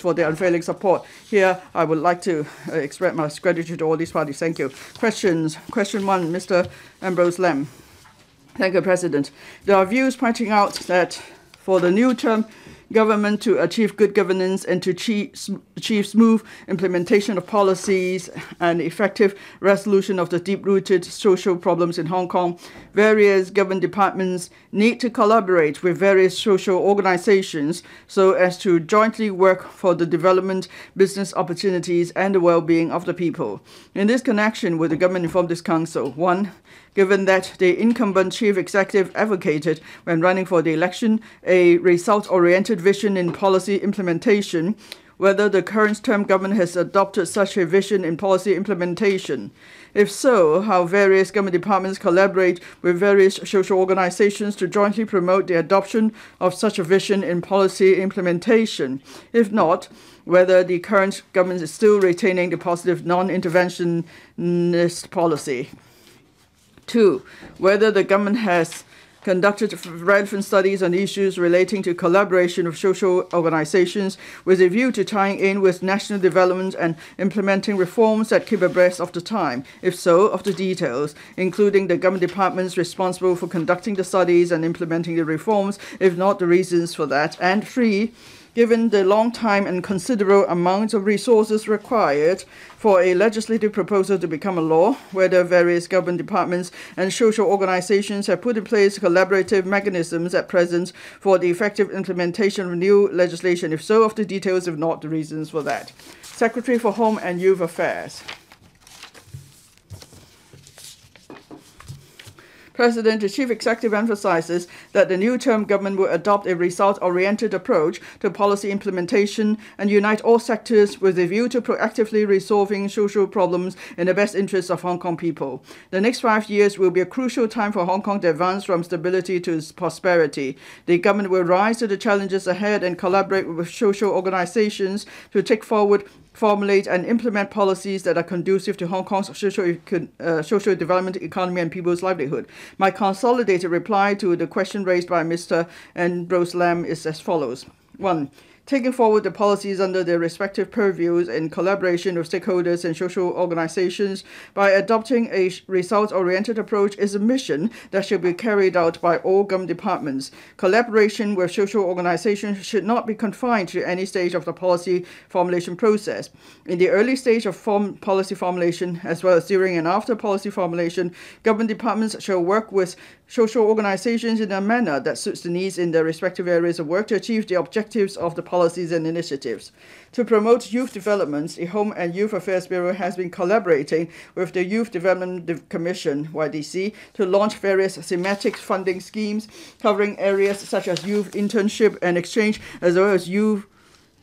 for their unfailing support. Here, I would like to uh, express my gratitude to all these parties. Thank you. Questions. Question one, Mr. Ambrose Lam. Thank you, President. There are views pointing out that for the new term, government to achieve good governance and to achieve smooth implementation of policies and effective resolution of the deep-rooted social problems in Hong Kong, various government departments need to collaborate with various social organizations so as to jointly work for the development, business opportunities, and the well-being of the people. In this connection, will the government inform this council? One, given that the incumbent chief executive advocated, when running for the election, a result oriented vision in policy implementation, whether the current term government has adopted such a vision in policy implementation. If so, how various government departments collaborate with various social organizations to jointly promote the adoption of such a vision in policy implementation. If not, whether the current government is still retaining the positive non-interventionist policy. Two, whether the government has conducted relevant studies on issues relating to collaboration of social organizations with a view to tying in with national development and implementing reforms that keep abreast of the time. If so, of the details, including the government departments responsible for conducting the studies and implementing the reforms, if not the reasons for that. And three, given the long time and considerable amount of resources required for a legislative proposal to become a law, whether various government departments and social organizations have put in place collaborative mechanisms at present for the effective implementation of new legislation. If so, of the details, if not, the reasons for that. Secretary for Home and Youth Affairs. President, the chief executive emphasizes that the new term government will adopt a result-oriented approach to policy implementation and unite all sectors with a view to proactively resolving social problems in the best interests of Hong Kong people. The next five years will be a crucial time for Hong Kong to advance from stability to prosperity. The government will rise to the challenges ahead and collaborate with social organizations to take forward formulate and implement policies that are conducive to Hong Kong's social, uh, social development, economy, and people's livelihood. My consolidated reply to the question raised by Mr. Ambrose Lam is as follows. One, taking forward the policies under their respective purviews in collaboration with stakeholders and social organizations by adopting a results-oriented approach is a mission that should be carried out by all government departments. Collaboration with social organizations should not be confined to any stage of the policy formulation process. In the early stage of form policy formulation, as well as during and after policy formulation, government departments shall work with social organizations in a manner that suits the needs in their respective areas of work to achieve the objectives of the policies and initiatives. To promote youth development, the Home and Youth Affairs Bureau has been collaborating with the Youth Development Commission, YDC, to launch various thematic funding schemes covering areas such as youth internship and exchange, as well as youth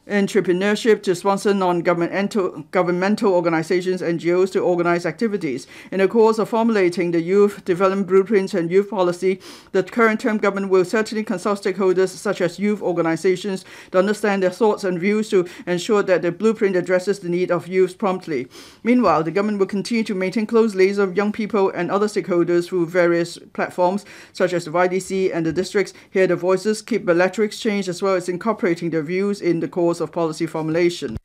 entrepreneurship to sponsor non-governmental governmental organizations, NGOs, to organize activities. In the course of formulating the youth development blueprint and youth policy, the current term government will certainly consult stakeholders such as youth organizations to understand their thoughts and views to ensure that the blueprint addresses the need of youth promptly. Meanwhile, the government will continue to maintain close liaison of young people and other stakeholders through various platforms such as the YDC and the districts, hear the voices, keep bilateral exchange as well as incorporating their views in the course of policy formulation.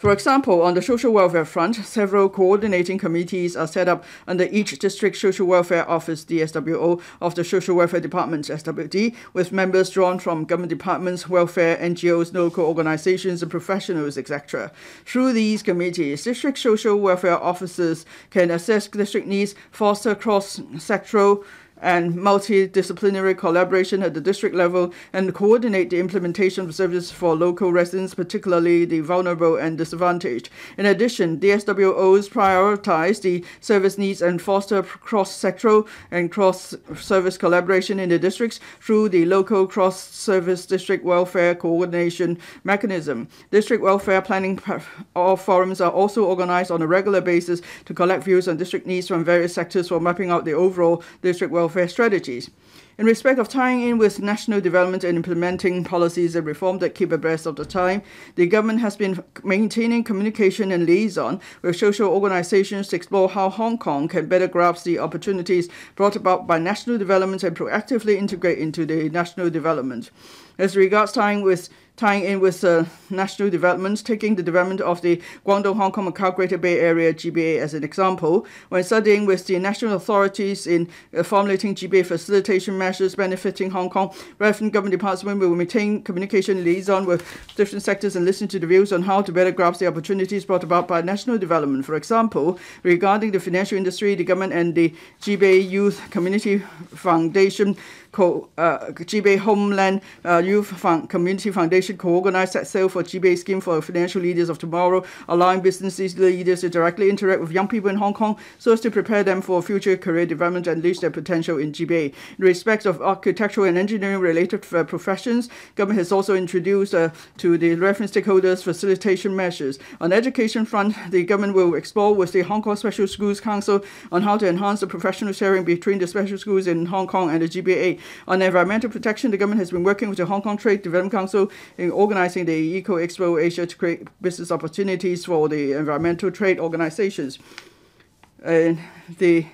For example, on the social welfare front, several coordinating committees are set up under each district social welfare office DSWO of the Social Welfare Department SWD, with members drawn from government departments, welfare, NGOs, local organizations, and professionals, etc. Through these committees, district social welfare officers can assess district needs, foster cross-sectoral and multidisciplinary collaboration at the district level and coordinate the implementation of services for local residents, particularly the vulnerable and disadvantaged. In addition, DSWOs prioritize the service needs and foster cross-sectoral and cross-service collaboration in the districts through the local cross-service district welfare coordination mechanism. District welfare planning uh, forums are also organized on a regular basis to collect views on district needs from various sectors for mapping out the overall district welfare welfare strategies. In respect of tying in with national development and implementing policies and reform that keep abreast of the time, the government has been maintaining communication and liaison with social organizations to explore how Hong Kong can better grasp the opportunities brought about by national development and proactively integrate into the national development. As regards tying with tying in with uh, national developments, taking the development of the Guangdong, Hong Kong, Macau Greater Bay Area GBA as an example. When studying with the national authorities in uh, formulating GBA facilitation measures benefiting Hong Kong, relevant government department will maintain communication liaison with different sectors and listen to the views on how to better grasp the opportunities brought about by national development. For example, regarding the financial industry, the government and the GBA Youth Community Foundation co, uh, GBA Homeland uh, Youth Fund, Community Foundation co-organized set sail for GBA scheme for financial leaders of tomorrow, allowing business leaders to directly interact with young people in Hong Kong so as to prepare them for future career development and unleash their potential in GBA. In respect of architectural and engineering related uh, professions, government has also introduced uh, to the reference stakeholders facilitation measures. On education front, the government will explore with the Hong Kong Special Schools Council on how to enhance the professional sharing between the special schools in Hong Kong and the GBA on environmental protection, the government has been working with the Hong Kong Trade Development Council in organizing the Eco Expo Asia to create business opportunities for the environmental trade organizations. And the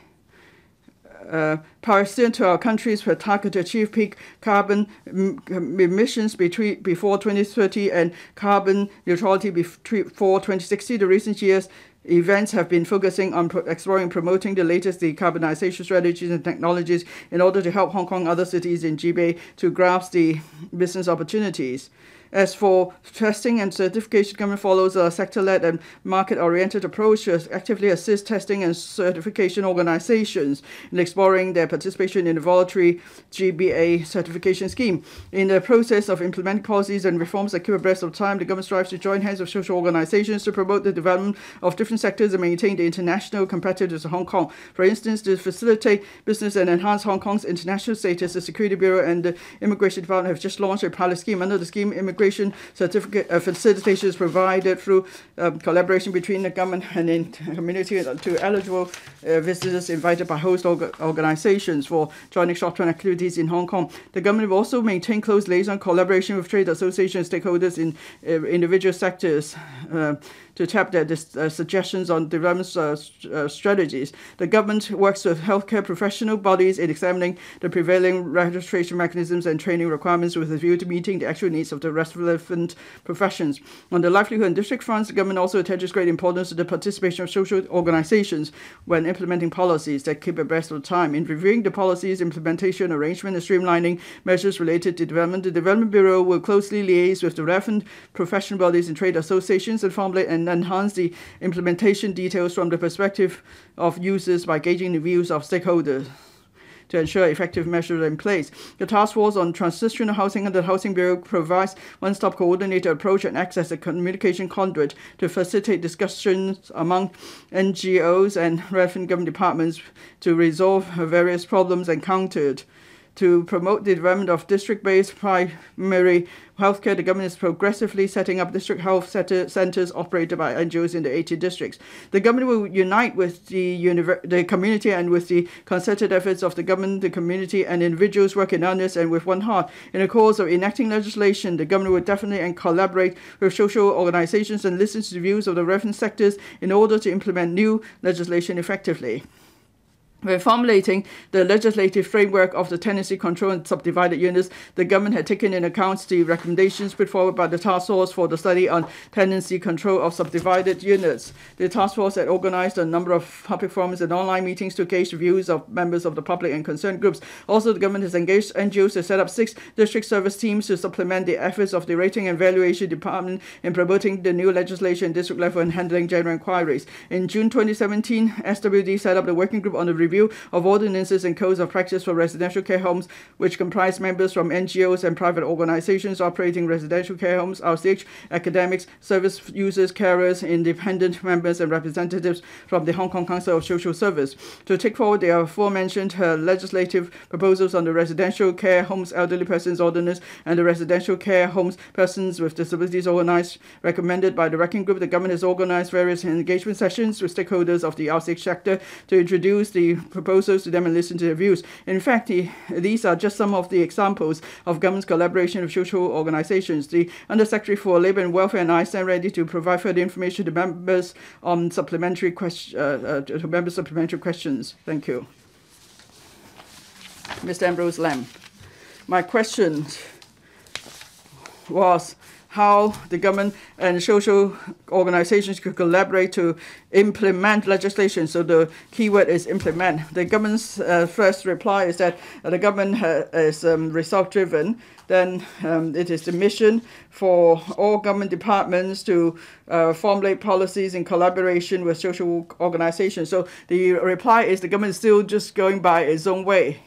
uh, pursuant to our countries with target to achieve peak carbon emissions between before 2030 and carbon neutrality before 2060. The recent years events have been focusing on pro- exploring promoting the latest decarbonization strategies and technologies in order to help Hong Kong other cities in GBA to grasp the business opportunities. As for testing and certification, government follows a sector-led and market-oriented approach to actively assist testing and certification organizations in exploring their participation in the voluntary GBA certification scheme. In the process of implementing policies and reforms that keep abreast of time, the government strives to join hands with social organizations to promote the development of different sectors and maintain the international competitiveness of Hong Kong. For instance, to facilitate business and enhance Hong Kong's international status, the Security Bureau and the Immigration Department have just launched a pilot scheme. Under the scheme, immigration immigration certificate uh, facilitation is provided through um, collaboration between the government and the community to eligible uh, visitors invited by host org- organizations for joining short-term activities in Hong Kong. The government will also maintain close liaison collaboration with trade associations stakeholders in uh, individual sectors. Uh, to tap their uh, suggestions on development uh, uh, strategies. The government works with healthcare professional bodies in examining the prevailing registration mechanisms and training requirements with a view to meeting the actual needs of the relevant professions. On the livelihood and district fronts, the government also attaches great importance to the participation of social organizations when implementing policies that keep abreast of time. In reviewing the policies, implementation, arrangement, and streamlining measures related to development, the Development Bureau will closely liaise with the relevant professional bodies and trade associations and formulate and enhance the implementation details from the perspective of users by gauging the views of stakeholders to ensure effective measures in place. The task force on transitional housing under the Housing Bureau provides one-stop coordinated approach and acts as a communication conduit to facilitate discussions among NGOs and relevant government departments to resolve various problems encountered to promote the development of district-based primary healthcare, the government is progressively setting up district health centers operated by NGOs in the 80 districts. The government will unite with the, the community and with the concerted efforts of the government, the community, and individuals working on this and with one heart. In the course of enacting legislation, the government will definitely and collaborate with social organizations and listen to the views of the reference sectors in order to implement new legislation effectively. When formulating the legislative framework of the tenancy control and subdivided units, the government had taken in account the recommendations put forward by the task force for the study on tenancy control of subdivided units. The task force had organized a number of public forums and online meetings to gauge the views of members of the public and concerned groups. Also, the government has engaged NGOs to set up six district service teams to supplement the efforts of the rating and valuation department in promoting the new legislation district level and handling general inquiries. In June 2017, SWD set up the working group on the review review of ordinances and codes of practice for residential care homes, which comprise members from NGOs and private organizations operating residential care homes, RCH, academics, service users, carers, independent members, and representatives from the Hong Kong Council of Social Service to take forward the aforementioned uh, legislative proposals on the residential care homes elderly persons ordinance and the residential care homes persons with disabilities organized recommended by the working group. The government has organized various engagement sessions with stakeholders of the RCH sector to introduce the proposals to them and listen to their views. In fact, the, these are just some of the examples of government's collaboration with social organizations. The Undersecretary for Labour and Welfare and I stand ready to provide further information to members on supplementary uh, uh, to members supplementary questions. Thank you. Mr. Ambrose Lam. My question was how the government and social organizations could collaborate to implement legislation. So the key word is implement. The government's uh, first reply is that the government is um, result driven. Then um, it is the mission for all government departments to uh, formulate policies in collaboration with social organizations. So the reply is the government is still just going by its own way.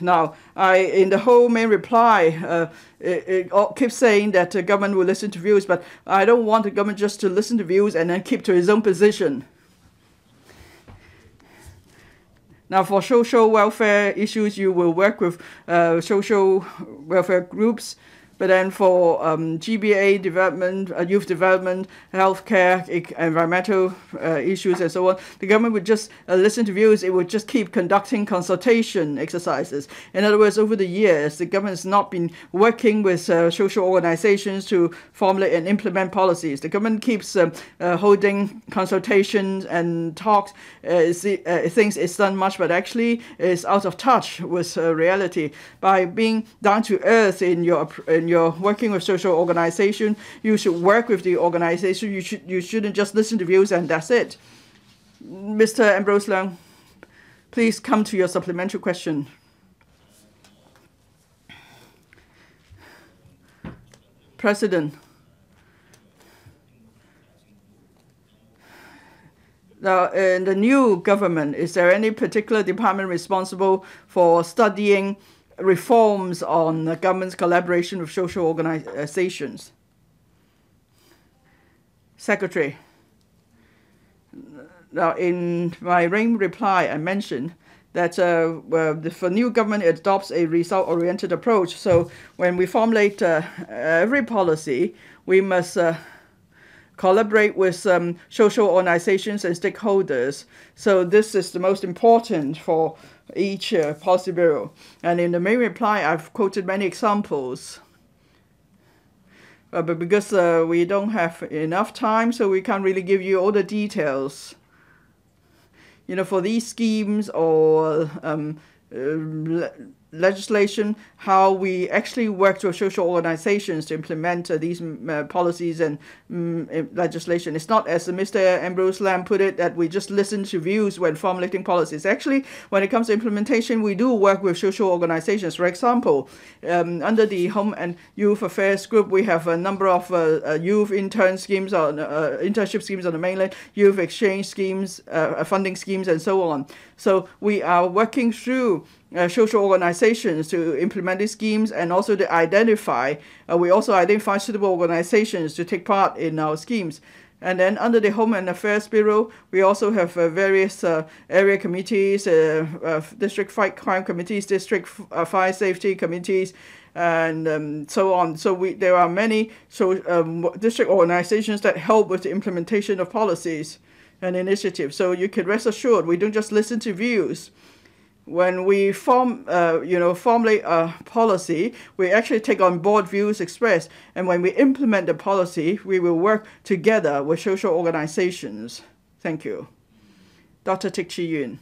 Now, I in the whole main reply, uh, it, it keeps saying that the government will listen to views, but I don't want the government just to listen to views and then keep to its own position. Now, for social welfare issues, you will work with uh, social welfare groups but then for um, GBA development, uh, youth development, healthcare, environmental uh, issues, and so on, the government would just uh, listen to views. It would just keep conducting consultation exercises. In other words, over the years, the government has not been working with uh, social organizations to formulate and implement policies. The government keeps um, uh, holding consultations and talks. Uh, it thinks it's done much, but actually is out of touch with reality. By being down to earth in your in when you're working with social organization, you should work with the organization. You should you shouldn't just listen to views and that's it. Mr. Ambrose Leung, please come to your supplementary question. President. Now, in the new government, is there any particular department responsible for studying reforms on the government's collaboration with social organizations. Secretary. Now, in my ring reply, I mentioned that uh, well, the new government adopts a result-oriented approach. So when we formulate uh, every policy, we must uh, collaborate with um, social organizations and stakeholders. So this is the most important for each uh, bureau. And in the main reply, I've quoted many examples. Uh, but because uh, we don't have enough time, so we can't really give you all the details. You know, for these schemes or um, uh, legislation, how we actually work with social organizations to implement uh, these mm, uh, policies and um, legislation. It's not, as Mr. Ambrose Lam put it, that we just listen to views when formulating policies. Actually, when it comes to implementation, we do work with social organizations. For example, um, under the Home and Youth Affairs Group, we have a number of uh, uh youth intern schemes or uh, internship schemes on the mainland, youth exchange schemes, funding schemes, and so on. So we are working through uh, social organizations to implement these schemes and also to identify, uh, we also identify suitable organizations to take part in our schemes. And then under the Home and Affairs Bureau, we also have uh, various uh, area committees, uh, uh, district fight crime committees, district fire safety committees, and um, so on. So we there are many so um, district organizations that help with the implementation of policies and initiatives. So you can rest assured we don't just listen to views when we form, uh, you know, formulate a policy, we actually take on board views expressed, and when we implement the policy, we will work together with social organizations. Thank you. Dr. Tik Chi-yuen.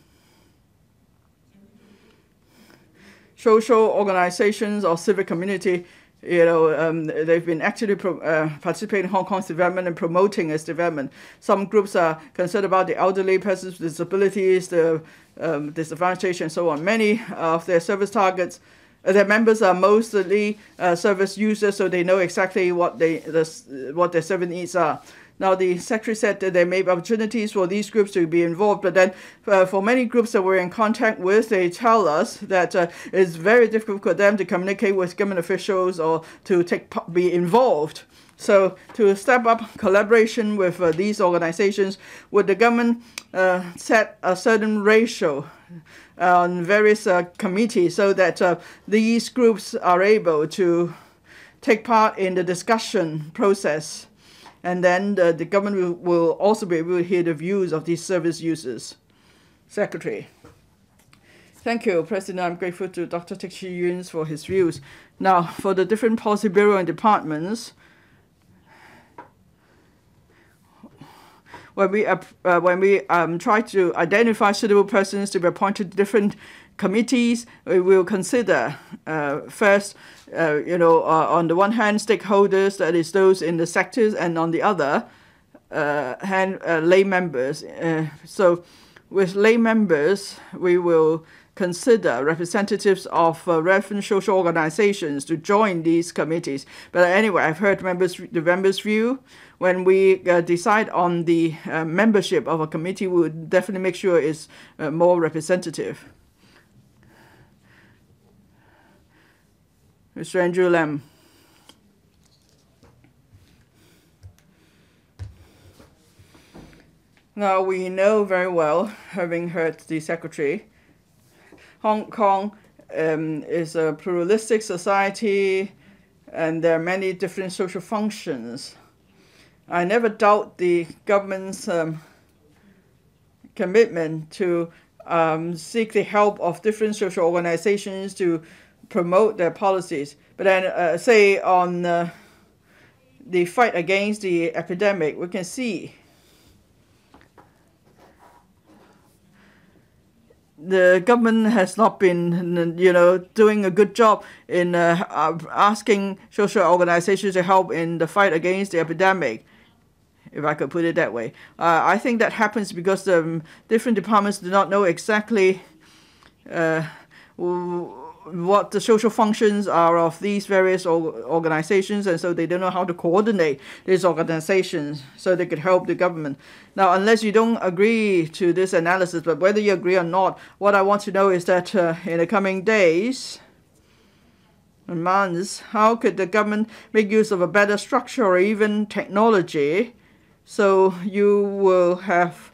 Social organizations or civic community you know, um, they've been actively uh, participating in Hong Kong's development and promoting its development. Some groups are concerned about the elderly, persons with disabilities, the um, disadvantaged, and so on. Many of their service targets, uh, their members are mostly uh, service users, so they know exactly what they the, what their service needs are. Now, the secretary said that there may be opportunities for these groups to be involved, but then uh, for many groups that we're in contact with, they tell us that uh, it's very difficult for them to communicate with government officials or to take be involved. So to step up collaboration with uh, these organizations, would the government uh, set a certain ratio on various uh, committees so that uh, these groups are able to take part in the discussion process and then the, government will, also be able to hear the views of these service users. Secretary. Thank you, President. I'm grateful to Dr. Chi-yuen for his views. Now, for the different policy bureau and departments, when we uh, when we um, try to identify suitable persons to be appointed to different committees, we will consider uh, first, uh, you know, uh, on the one hand, stakeholders, that is those in the sectors, and on the other uh, hand, uh, lay members. Uh, so with lay members, we will consider representatives of uh, relevant social organizations to join these committees. But anyway, I've heard members the members' view. When we uh, decide on the uh, membership of a committee, we would definitely make sure it's uh, more representative. Mr. Andrew Lam. Now we know very well, having heard the secretary, Hong Kong um, is a pluralistic society and there are many different social functions. I never doubt the government's um, commitment to um, seek the help of different social organizations to promote their policies. But then, uh, say on uh, the fight against the epidemic, we can see the government has not been, you know, doing a good job in uh, asking social organizations to help in the fight against the epidemic, if I could put it that way. Uh, I think that happens because um, different departments do not know exactly uh, what the social functions are of these various organizations, and so they don't know how to coordinate these organizations so they could help the government. Now, unless you don't agree to this analysis, but whether you agree or not, what I want to know is that uh, in the coming days and months, how could the government make use of a better structure or even technology so you will have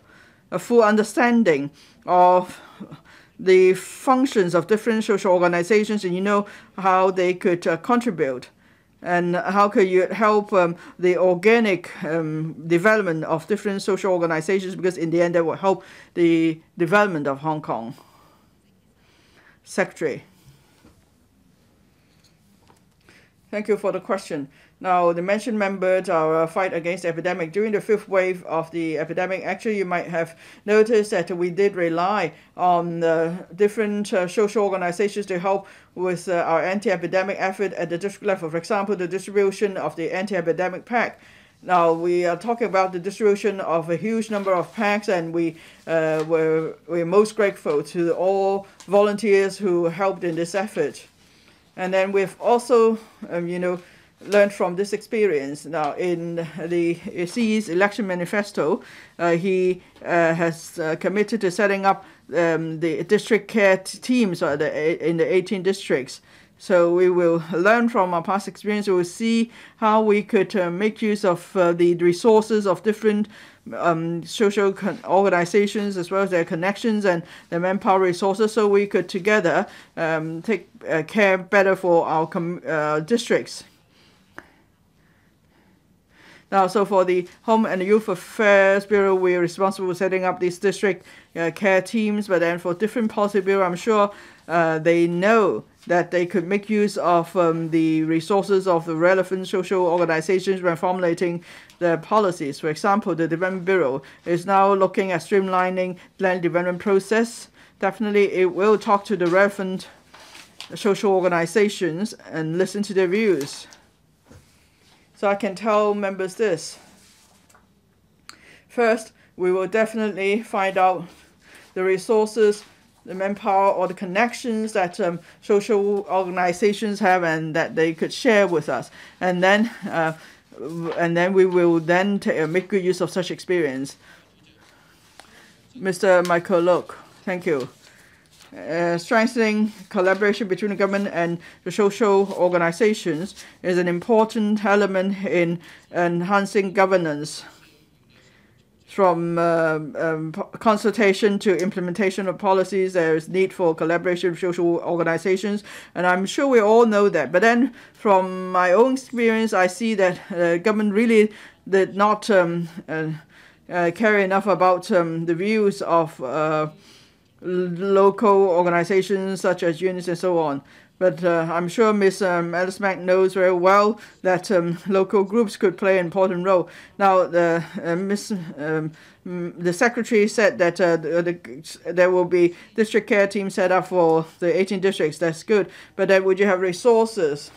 a full understanding of the functions of different social organizations and you know how they could uh, contribute and how could you help um, the organic um, development of different social organizations because in the end that will help the development of Hong Kong. Secretary. Thank you for the question. Now, the mentioned members our fight against the epidemic. During the fifth wave of the epidemic, actually, you might have noticed that we did rely on uh, different uh, social organizations to help with uh, our anti-epidemic effort at the district level. For example, the distribution of the anti-epidemic pack. Now, we are talking about the distribution of a huge number of packs, and we uh, were we're most grateful to all volunteers who helped in this effort. And then we've also, um, you know, learned from this experience. Now, in the Xi's election manifesto, uh, he uh, has uh, committed to setting up um, the district care teams uh, in the 18 districts. So we will learn from our past experience. We will see how we could uh, make use of uh, the resources of different um, social organizations as well as their connections and their manpower resources so we could together um, take care better for our districts. Now, so for the Home and Youth Affairs Bureau, we're responsible for setting up these district uh, care teams. But then for different policy bureau, I'm sure uh, they know that they could make use of um, the resources of the relevant social organizations when formulating their policies. For example, the Development Bureau is now looking at streamlining land development process. Definitely, it will talk to the relevant social organizations and listen to their views. So I can tell members this. First, we will definitely find out the resources, the manpower, or the connections that um, social organizations have and that they could share with us. And then, uh, and then we will then uh, make good use of such experience. Mr. Michael Luk, thank you uh, strengthening collaboration between the government and the social organizations is an important element in enhancing governance. From uh, um, consultation to implementation of policies, there is need for collaboration with social organizations, and I'm sure we all know that. But then, from my own experience, I see that the uh, government really did not um, uh, uh, care enough about um, the views of uh, local organizations such as unions and so on. But uh, I'm sure Ms. Um, Alice Mak knows very well that um, local groups could play an important role. Now, the uh, Ms. Um, the secretary said that uh, the, the, there will be district care teams set up for the 18 districts. That's good. But then would you have resources?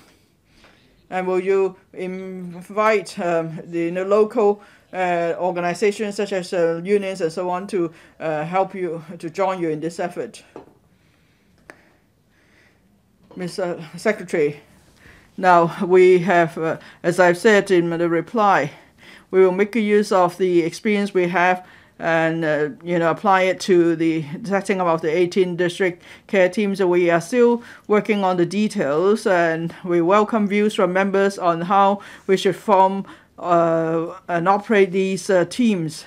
And will you invite um, the local uh, organizations such as uh, unions and so on to uh, help you to join you in this effort? Mr. Secretary, now we have, uh, as I've said in the reply, we will make use of the experience we have and uh, you know apply it to the setting up of the 18 district care teams. We are still working on the details, and we welcome views from members on how we should form uh, and operate these uh, teams.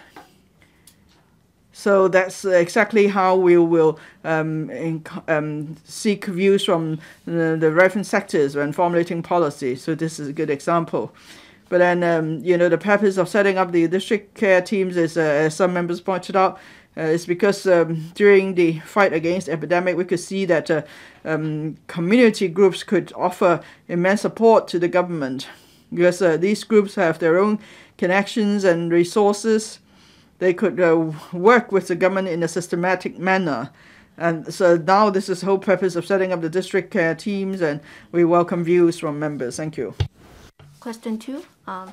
So that's exactly how we will um, in, um, seek views from the, the relevant sectors when formulating policy. So this is a good example. But then, um, you know, the purpose of setting up the district care teams is, uh, as some members pointed out, uh, is because um, during the fight against epidemic, we could see that uh, um, community groups could offer immense support to the government because uh, these groups have their own connections and resources they could uh, work with the government in a systematic manner. And so now this is the whole purpose of setting up the district care teams, and we welcome views from members. Thank you. Question two, um,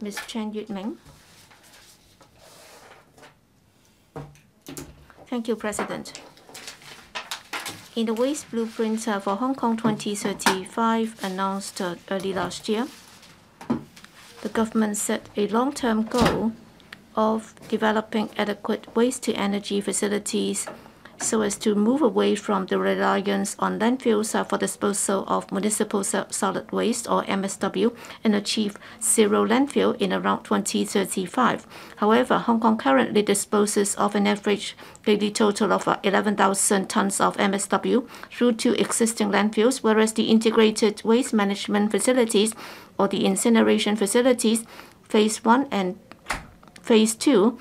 Ms. Chan Yuet-ming. Thank you, President. In the waste blueprint uh, for Hong Kong 2035 announced uh, early last year, the government set a long-term goal of developing adequate waste-to-energy facilities so as to move away from the reliance on landfills for disposal of municipal solid waste or MSW and achieve zero landfill in around 2035. However, Hong Kong currently disposes of an average daily total of uh, 11,000 tons of MSW through two existing landfills, whereas the integrated waste management facilities or the incineration facilities, phase 1 and Phase 2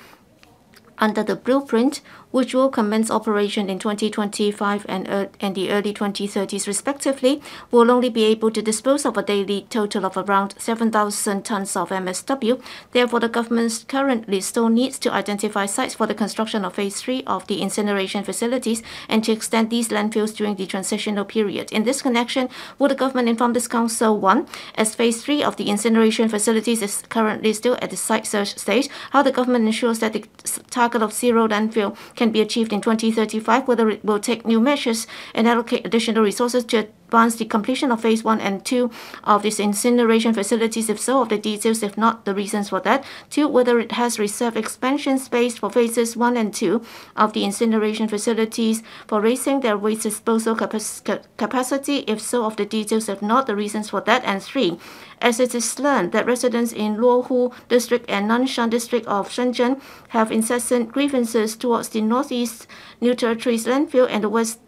under the blueprint which will commence operation in 2025 and, the early 2030s respectively, will only be able to dispose of a daily total of around 7,000 tons of MSW. Therefore, the government currently still needs to identify sites for the construction of phase 3 of the incineration facilities and to extend these landfills during the transitional period. In this connection, will the government inform this council, one, as phase 3 of the incineration facilities is currently still at the site search stage, how the government ensures that the target of zero landfill can can be achieved in 2035, whether it will take new measures and allocate additional resources to advance the completion of phase one and two of these incineration facilities, if so, of the details, if not, the reasons for that. Two, whether it has reserved expansion space for phases one and two of the incineration facilities for raising their waste disposal capacity, if so, of the details, if not, the reasons for that. And three, as it is learned that residents in Luohu district and Nanshan district of Shenzhen have incessant grievances towards the northeast New Territories landfill and the west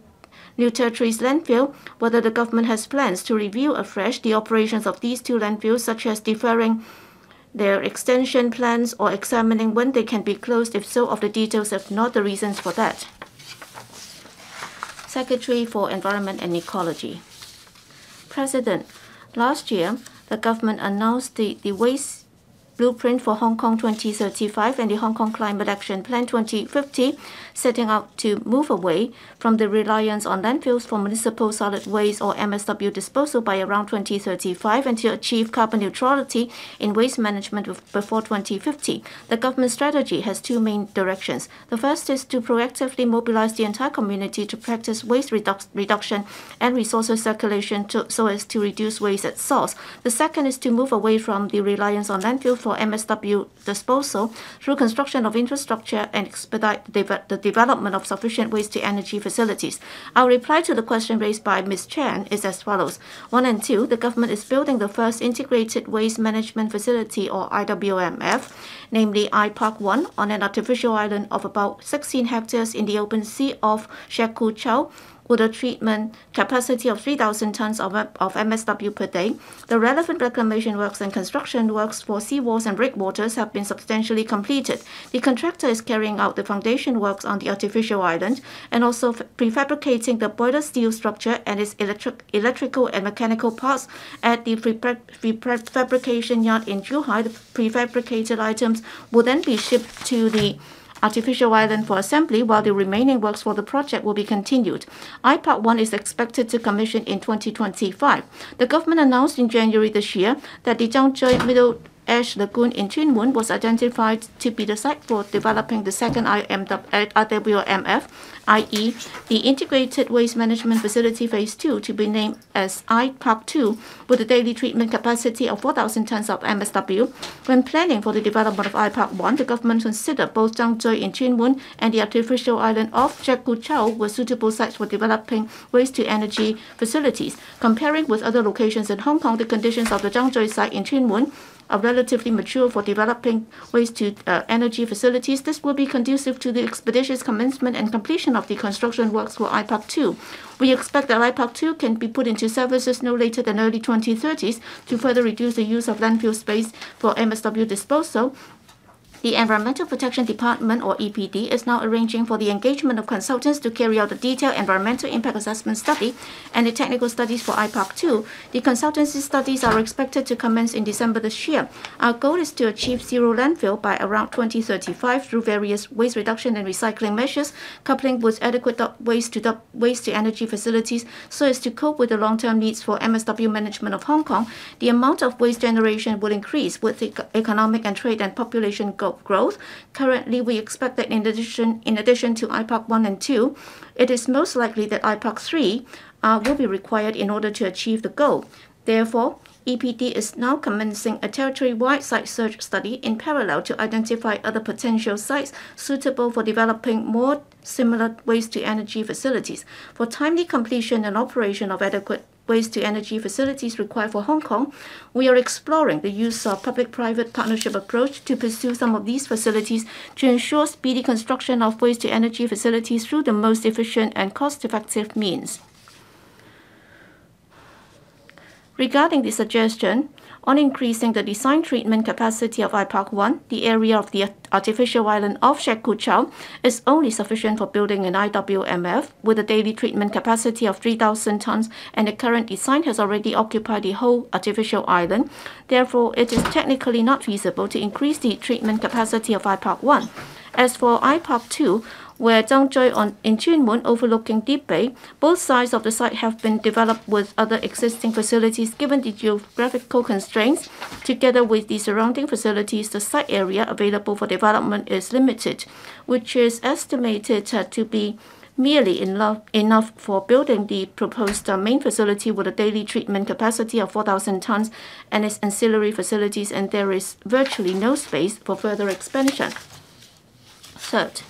New Territories landfill, whether the government has plans to review afresh the operations of these two landfills, such as deferring their extension plans or examining when they can be closed, if so, of the details, if not the reasons for that. Secretary for Environment and Ecology. President, last year, the government announced the, the waste blueprint for Hong Kong 2035 and the Hong Kong Climate Action Plan 2050, setting out to move away from the reliance on landfills for municipal solid waste or MSW disposal by around 2035 and to achieve carbon neutrality in waste management before 2050. The government strategy has two main directions. The first is to proactively mobilize the entire community to practice waste redu reduction and resources circulation to, so as to reduce waste at source. The second is to move away from the reliance on landfills for MSW disposal through construction of infrastructure and expedite the development of sufficient waste-to-energy facilities. Our reply to the question raised by Ms. Chan is as follows. One and two, the government is building the first integrated waste management facility or IWMF, namely iPark 1 on an artificial island of about 16 hectares in the open sea of Shek Kwu Chau with a treatment capacity of 3,000 tons of, of MSW per day. The relevant reclamation works and construction works for seawalls and breakwaters have been substantially completed. The contractor is carrying out the foundation works on the artificial island and also prefabricating the boiler steel structure and its electric, electrical and mechanical parts at the prefabrication yard in Zhuhai. The prefabricated items will then be shipped to the artificial island for assembly, while the remaining works for the project will be continued. IPARK 1 is expected to commission in 2025. The government announced in January this year that the Tsang Tsui Middle Ash Lagoon in Tuen was identified to be the site for developing the second IWMF, i.e., the Integrated Waste Management Facility Phase 2, to be named as IPARK 2, with a daily treatment capacity of 4,000 tons of MSW. When planning for the development of IPARK 1, the government considered both Tsang Tsui in Tuen and the artificial island of Shek Kwu Chau were suitable sites for developing waste-to-energy facilities. Comparing with other locations in Hong Kong, the conditions of the Tsang Tsui site in Tuen are relatively mature for developing waste-to-energy uh, facilities, this will be conducive to the expeditious commencement and completion of the construction works for IPARK 2. We expect that IPARK 2 can be put into services no later than early 2030s to further reduce the use of landfill space for MSW disposal the Environmental Protection Department, or EPD, is now arranging for the engagement of consultants to carry out the detailed environmental impact assessment study and the technical studies for IPARK 2. The consultancy studies are expected to commence in December this year. Our goal is to achieve zero landfill by around 2035 through various waste reduction and recycling measures, coupling with adequate waste to waste to energy facilities so as to cope with the long-term needs for MSW management of Hong Kong. The amount of waste generation will increase with the economic and trade and population growth growth. Currently, we expect that in addition, in addition to IPARK 1 and 2, it is most likely that IPARK 3 uh, will be required in order to achieve the goal. Therefore, EPD is now commencing a territory-wide site search study in parallel to identify other potential sites suitable for developing more similar waste-to-energy facilities. For timely completion and operation of adequate waste-to-energy facilities required for Hong Kong, we are exploring the use of public-private partnership approach to pursue some of these facilities to ensure speedy construction of waste-to-energy facilities through the most efficient and cost-effective means. Regarding the suggestion on increasing the design treatment capacity of IPARK 1, the area of the artificial island of Shek Kwu Chau is only sufficient for building an IWMF with a daily treatment capacity of 3,000 tons and the current design has already occupied the whole artificial island. Therefore, it is technically not feasible to increase the treatment capacity of IPARK 1. As for IPARK 2, where Tsang Tsui on, in Tuen overlooking Deep Bay. Both sides of the site have been developed with other existing facilities given the geographical constraints. Together with the surrounding facilities, the site area available for development is limited, which is estimated to be merely enough, enough for building the proposed uh, main facility with a daily treatment capacity of 4,000 tons and its ancillary facilities, and there is virtually no space for further expansion. Third,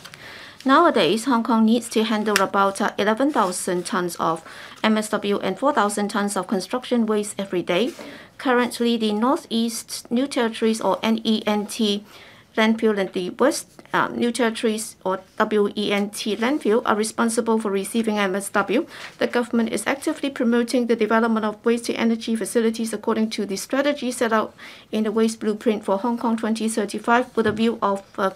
Nowadays, Hong Kong needs to handle about uh, 11,000 tons of MSW and 4,000 tons of construction waste every day. Currently, the Northeast New Territories or NENT landfill and the West um, New Territories or WENT landfill are responsible for receiving MSW. The government is actively promoting the development of waste to energy facilities according to the strategy set out in the Waste Blueprint for Hong Kong 2035 with a view of uh,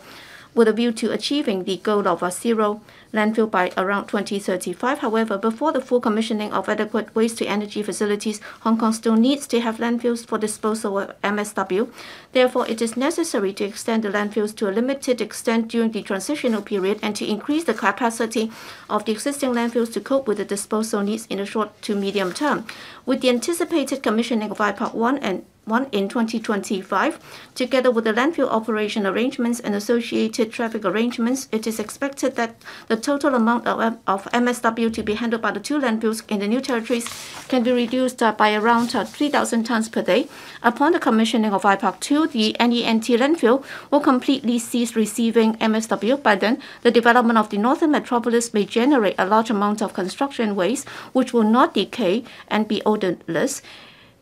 with a view to achieving the goal of a zero landfill by around 2035. However, before the full commissioning of adequate waste-to-energy facilities, Hong Kong still needs to have landfills for disposal of MSW. Therefore, it is necessary to extend the landfills to a limited extent during the transitional period and to increase the capacity of the existing landfills to cope with the disposal needs in the short to medium term. With the anticipated commissioning of IPARK 1 and one in 2025. Together with the landfill operation arrangements and associated traffic arrangements, it is expected that the total amount of, of MSW to be handled by the two landfills in the new territories can be reduced uh, by around uh, 3,000 tons per day. Upon the commissioning of IPARK 2, the NENT landfill will completely cease receiving MSW. By then, the development of the northern metropolis may generate a large amount of construction waste, which will not decay and be odorless.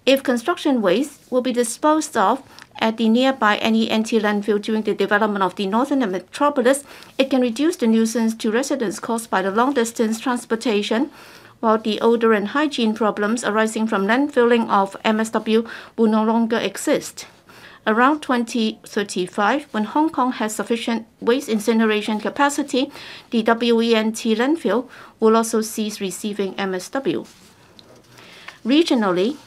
If construction waste will be disposed of at the nearby NENT landfill during the development of the northern metropolis, it can reduce the nuisance to residents caused by the long-distance transportation, while the odor and hygiene problems arising from landfilling of MSW will no longer exist. Around 2035, when Hong Kong has sufficient waste incineration capacity, the WENT landfill will also cease receiving MSW. Regionally,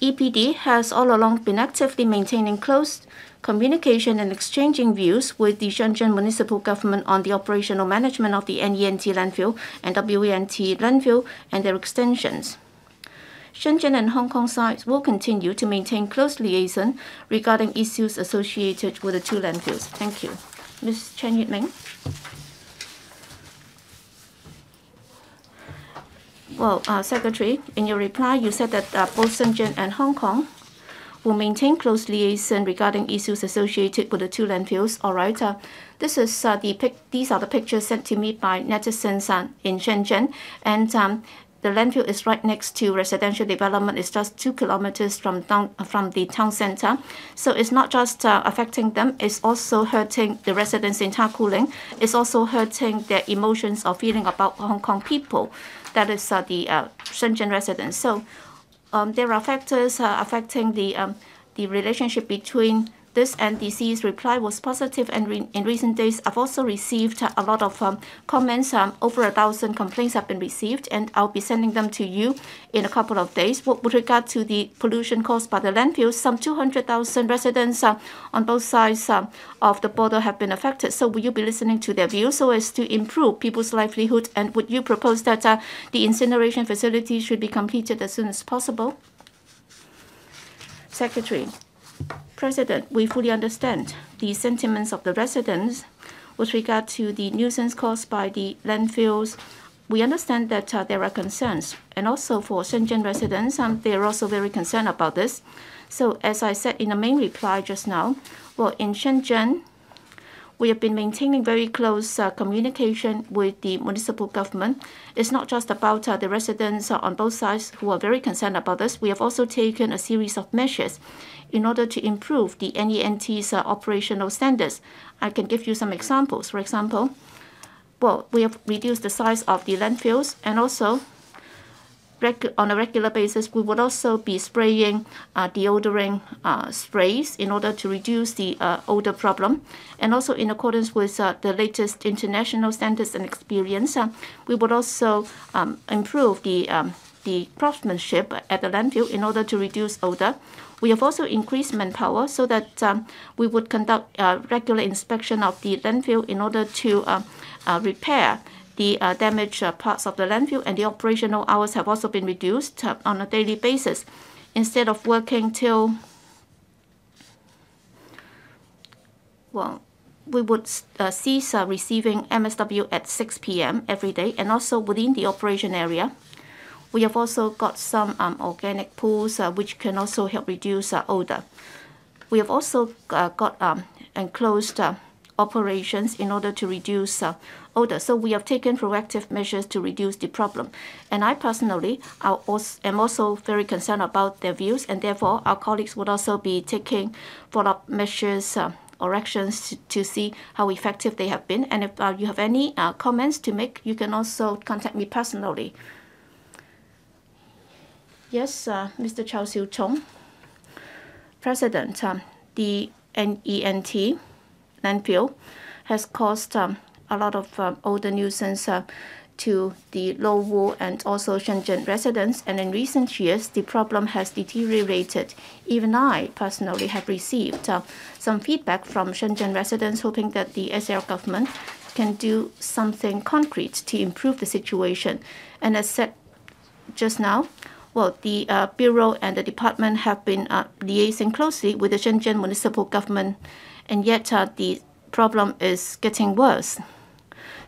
EPD has all along been actively maintaining close communication and exchanging views with the Shenzhen municipal government on the operational management of the NENT landfill and WENT landfill and their extensions. Shenzhen and Hong Kong sides will continue to maintain close liaison regarding issues associated with the two landfills. Thank you. Ms. Chan Yuet-ming. Well, uh, Secretary, in your reply, you said that uh, both Shenzhen and Hong Kong will maintain close liaison regarding issues associated with the two landfills. All right. Uh, this is uh, the pic- these are the pictures sent to me by netizens uh, in Shenzhen, and um, the landfill is right next to residential development. It's just two kilometers from down from the town center. So it's not just uh, affecting them, it's also hurting the residents in Ta Kwu It's also hurting their emotions or feeling about Hong Kong people. That is uh, the uh, Shenzhen residents. So um, there are factors uh, affecting the um, the relationship between this NDC's reply was positive, and re in recent days, I've also received a lot of um, comments. Um, over a thousand complaints have been received, and I'll be sending them to you in a couple of days. With regard to the pollution caused by the landfills, some 200,000 residents uh, on both sides uh, of the border have been affected. So, will you be listening to their views so as to improve people's livelihood? And would you propose that uh, the incineration facility should be completed as soon as possible? Secretary. President, we fully understand the sentiments of the residents with regard to the nuisance caused by the landfills. We understand that uh, there are concerns, and also for Shenzhen residents, um, they are also very concerned about this. So, as I said in the main reply just now, well, in Shenzhen, we have been maintaining very close uh, communication with the municipal government. It's not just about uh, the residents uh, on both sides who are very concerned about this. We have also taken a series of measures in order to improve the NENT's uh, operational standards. I can give you some examples. For example, well, we have reduced the size of the landfills and also on a regular basis, we would also be spraying uh, deodorant uh, sprays in order to reduce the uh, odor problem. And also in accordance with uh, the latest international standards and experience, uh, we would also um, improve the, um, the craftsmanship at the landfill in order to reduce odor. We have also increased manpower so that um, we would conduct uh, regular inspection of the landfill in order to repair the uh, damaged uh, parts of the landfill and the operational hours have also been reduced uh, on a daily basis. Instead of working till, well, we would uh, cease uh, receiving MSW at 6 p.m. every day and also within the operation area. We have also got some um, organic pools uh, which can also help reduce odor. We have also got um, enclosed operations in order to reduce odor. So we have taken proactive measures to reduce the problem. And I personally am also very concerned about their views, and therefore our colleagues would also be taking follow-up measures uh, or actions to, to, see how effective they have been. And if uh, you have any uh, comments to make, you can also contact me personally. Yes, uh, Mr. Chow Siu Chong, President, um, the NENT landfill has caused um, a lot of um, odor nuisance uh, to the Lo Wu and also Shenzhen residents. And in recent years, the problem has deteriorated. Even I personally have received uh, some feedback from Shenzhen residents hoping that the SAR government can do something concrete to improve the situation. And as said just now, well, the uh, Bureau and the department have been uh, liaising closely with the Shenzhen municipal government and yet uh, the problem is getting worse.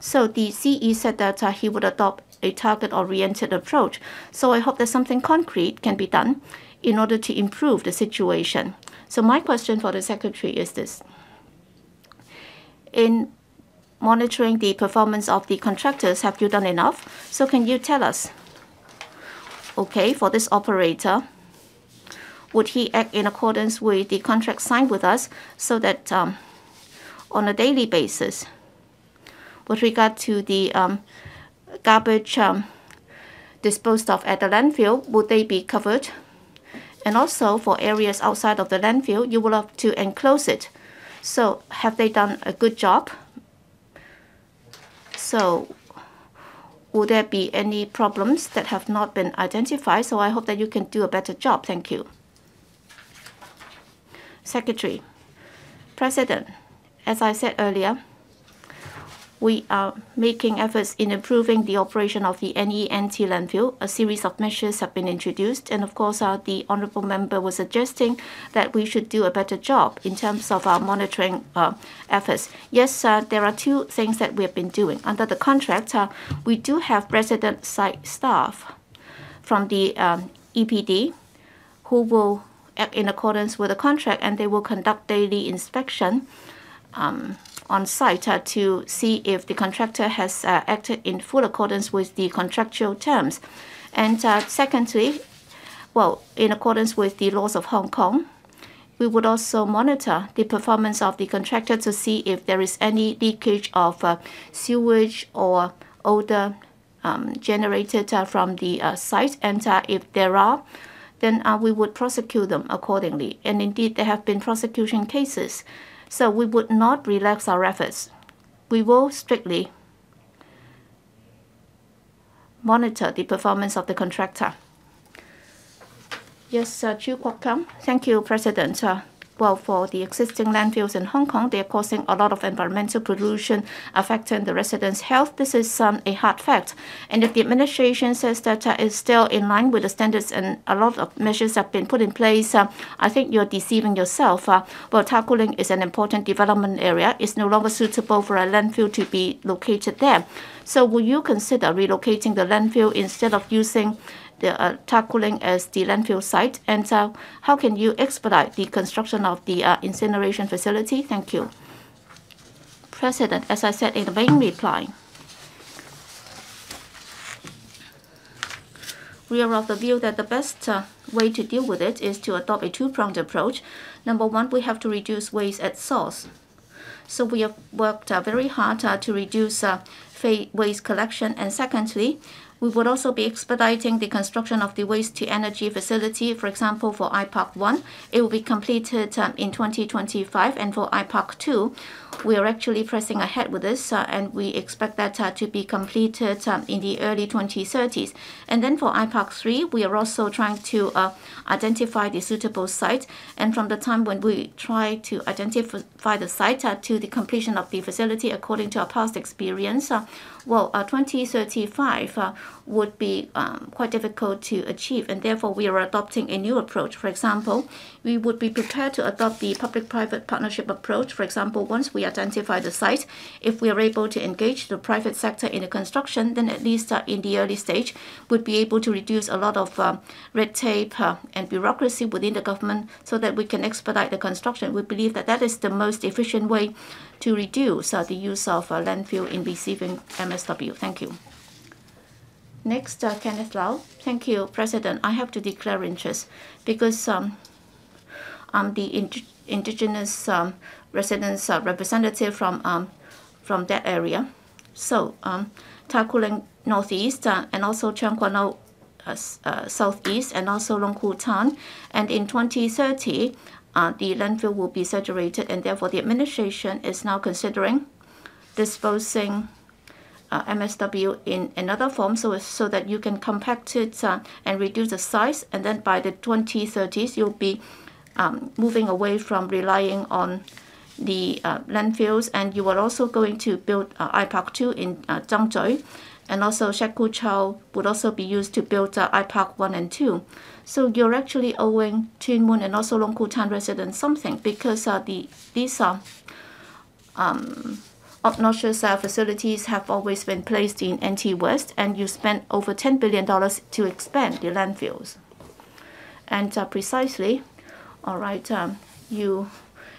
So the CE said that uh, he would adopt a target-oriented approach. So I hope that something concrete can be done in order to improve the situation. So my question for the Secretary is this. In monitoring the performance of the contractors, have you done enough? So can you tell us, okay, for this operator, would he act in accordance with the contract signed with us so that um, on a daily basis, with regard to the um, garbage um, disposed of at the landfill, would they be covered? And also for areas outside of the landfill, you will have to enclose it. So have they done a good job? So will there be any problems that have not been identified? So I hope that you can do a better job. Thank you. Secretary, President, as I said earlier, we are making efforts in improving the operation of the NE NENT landfill. A series of measures have been introduced, and of course, uh, the honourable member was suggesting that we should do a better job in terms of our monitoring uh, efforts. Yes, uh, there are two things that we have been doing. Under the contract, uh, we do have resident site staff from the um, EPD who will act in accordance with the contract, and they will conduct daily inspection. Um, on site uh, to see if the contractor has uh, acted in full accordance with the contractual terms. And uh, secondly, well, in accordance with the laws of Hong Kong, we would also monitor the performance of the contractor to see if there is any leakage of uh, sewage or odor um, generated uh, from the uh, site. And if there are, then we would prosecute them accordingly. And indeed, there have been prosecution cases so we would not relax our efforts. We will strictly monitor the performance of the contractor. Yes, uh, Chu Kwok. Thank you, President. Uh, well, for the existing landfills in Hong Kong, they are causing a lot of environmental pollution affecting the residents' health. This is um, a hard fact. And if the administration says that uh, it's still in line with the standards and a lot of measures have been put in place, uh, I think you're deceiving yourself. Uh, well, Ta Kwu is an important development area. It's no longer suitable for a landfill to be located there. So will you consider relocating the landfill instead of using the uh, Ta Kwu as the landfill site? And uh, how can you expedite the construction of the uh, incineration facility? Thank you. President, as I said in the main reply, we are of the view that the best uh, way to deal with it is to adopt a two-pronged approach. Number one, we have to reduce waste at source. So we have worked uh, very hard uh, to reduce uh, waste collection. And secondly, we would also be expediting the construction of the waste-to-energy facility. For example, for iPark 1, it will be completed um, in 2025, and for iPark 2, we are actually pressing ahead with this, uh, and we expect that uh, to be completed um, in the early 2030s. And then for iPark 3, we are also trying to uh, identify the suitable site. And from the time when we try to identify the site to the completion of the facility, according to our past experience, well, uh, 2035 uh, would be um, quite difficult to achieve, and therefore we are adopting a new approach. For example, we would be prepared to adopt the public-private partnership approach. For example, once we identify the site, if we are able to engage the private sector in the construction, then at least uh, in the early stage, would be able to reduce a lot of uh, red tape uh, and bureaucracy within the government so that we can expedite the construction. We believe that that is the most efficient way to reduce uh, the use of uh, landfill in receiving MSW. Thank you. Next, uh, Kenneth Lau. Thank you, President. I have to declare interest because um, I'm the ind indigenous um, residents uh, representative from um, from that area. So, um, Ta Northeast uh, and also Tseung uh, uh, Southeast and also Lung Kwu Tan. And in 2030, uh, the landfill will be saturated, and therefore the administration is now considering disposing uh, MSW in another form so, so that you can compact it uh, and reduce the size. And then by the 2030s, you'll be um, moving away from relying on the uh, landfills. And you are also going to build uh, iPark 2 in uh, Tsang Tsui. And also Shek Kwu Chau would also be used to build uh, iPark 1 and 2. So you're actually owing Tuen Mun and also Lung Kwu Tan residents something because uh, the these are um, obnoxious uh, facilities have always been placed in NT West, and you spent over $10 billion to expand the landfills. And uh, precisely, all right, um, you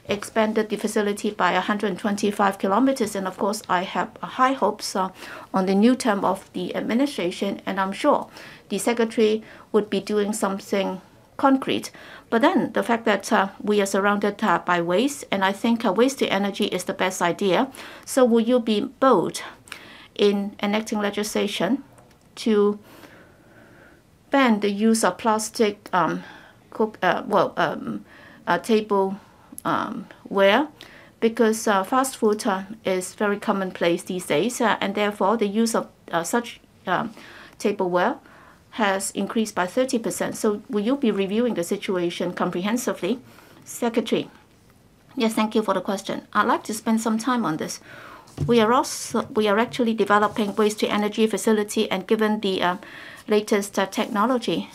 expanded the facility by 125 kilometers. And of course, I have high hopes uh, on the new term of the administration, and I'm sure the secretary would be doing something concrete. But then the fact that uh, we are surrounded uh, by waste, and I think uh, waste to energy is the best idea. So will you be bold in enacting legislation to ban the use of plastic um, cook, uh, well, um, uh, table um, ware? Because uh, fast food is very commonplace these days, and therefore the use of such um, tableware has increased by 30%. So will you be reviewing the situation comprehensively? Secretary. Yes, thank you for the question. I'd like to spend some time on this. We are also we are actually developing waste to energy facility, and given the uh, latest uh, technology,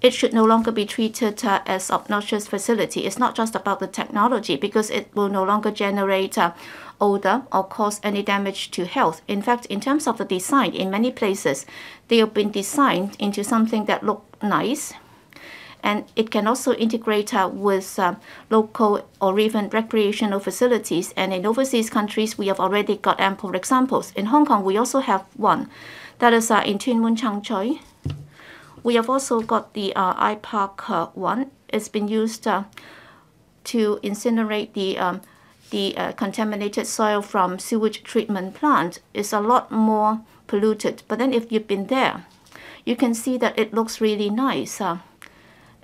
it should no longer be treated uh, as obnoxious facility. It's not just about the technology because it will no longer generate uh, odor or cause any damage to health. In fact, in terms of the design, in many places, they have been designed into something that look nice, and it can also integrate uh, with uh, local or even recreational facilities. And in overseas countries, we have already got ample examples. In Hong Kong, we also have one. That is uh, in Tuen Mun Tsang Tsui. We have also got the uh, iPark uh, one. It's been used uh, to incinerate the um, the uh, contaminated soil from sewage treatment plant is a lot more polluted. But then if you've been there, you can see that it looks really nice. Uh,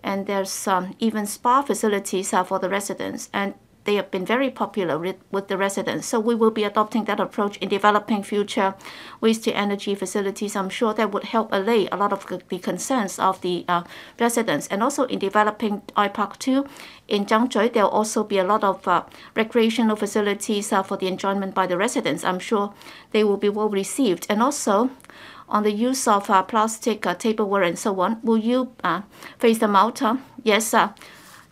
and there's um, even spa facilities uh, for the residents. And they have been very popular with, with the residents. So we will be adopting that approach in developing future waste to energy facilities. I'm sure that would help allay a lot of the concerns of the uh, residents. And also in developing iPark 2 in Tsang Tsui, there will also be a lot of uh, recreational facilities uh, for the enjoyment by the residents. I'm sure they will be well received. And also on the use of uh, plastic uh, tableware and so on, will you uh, phase them out? Yes,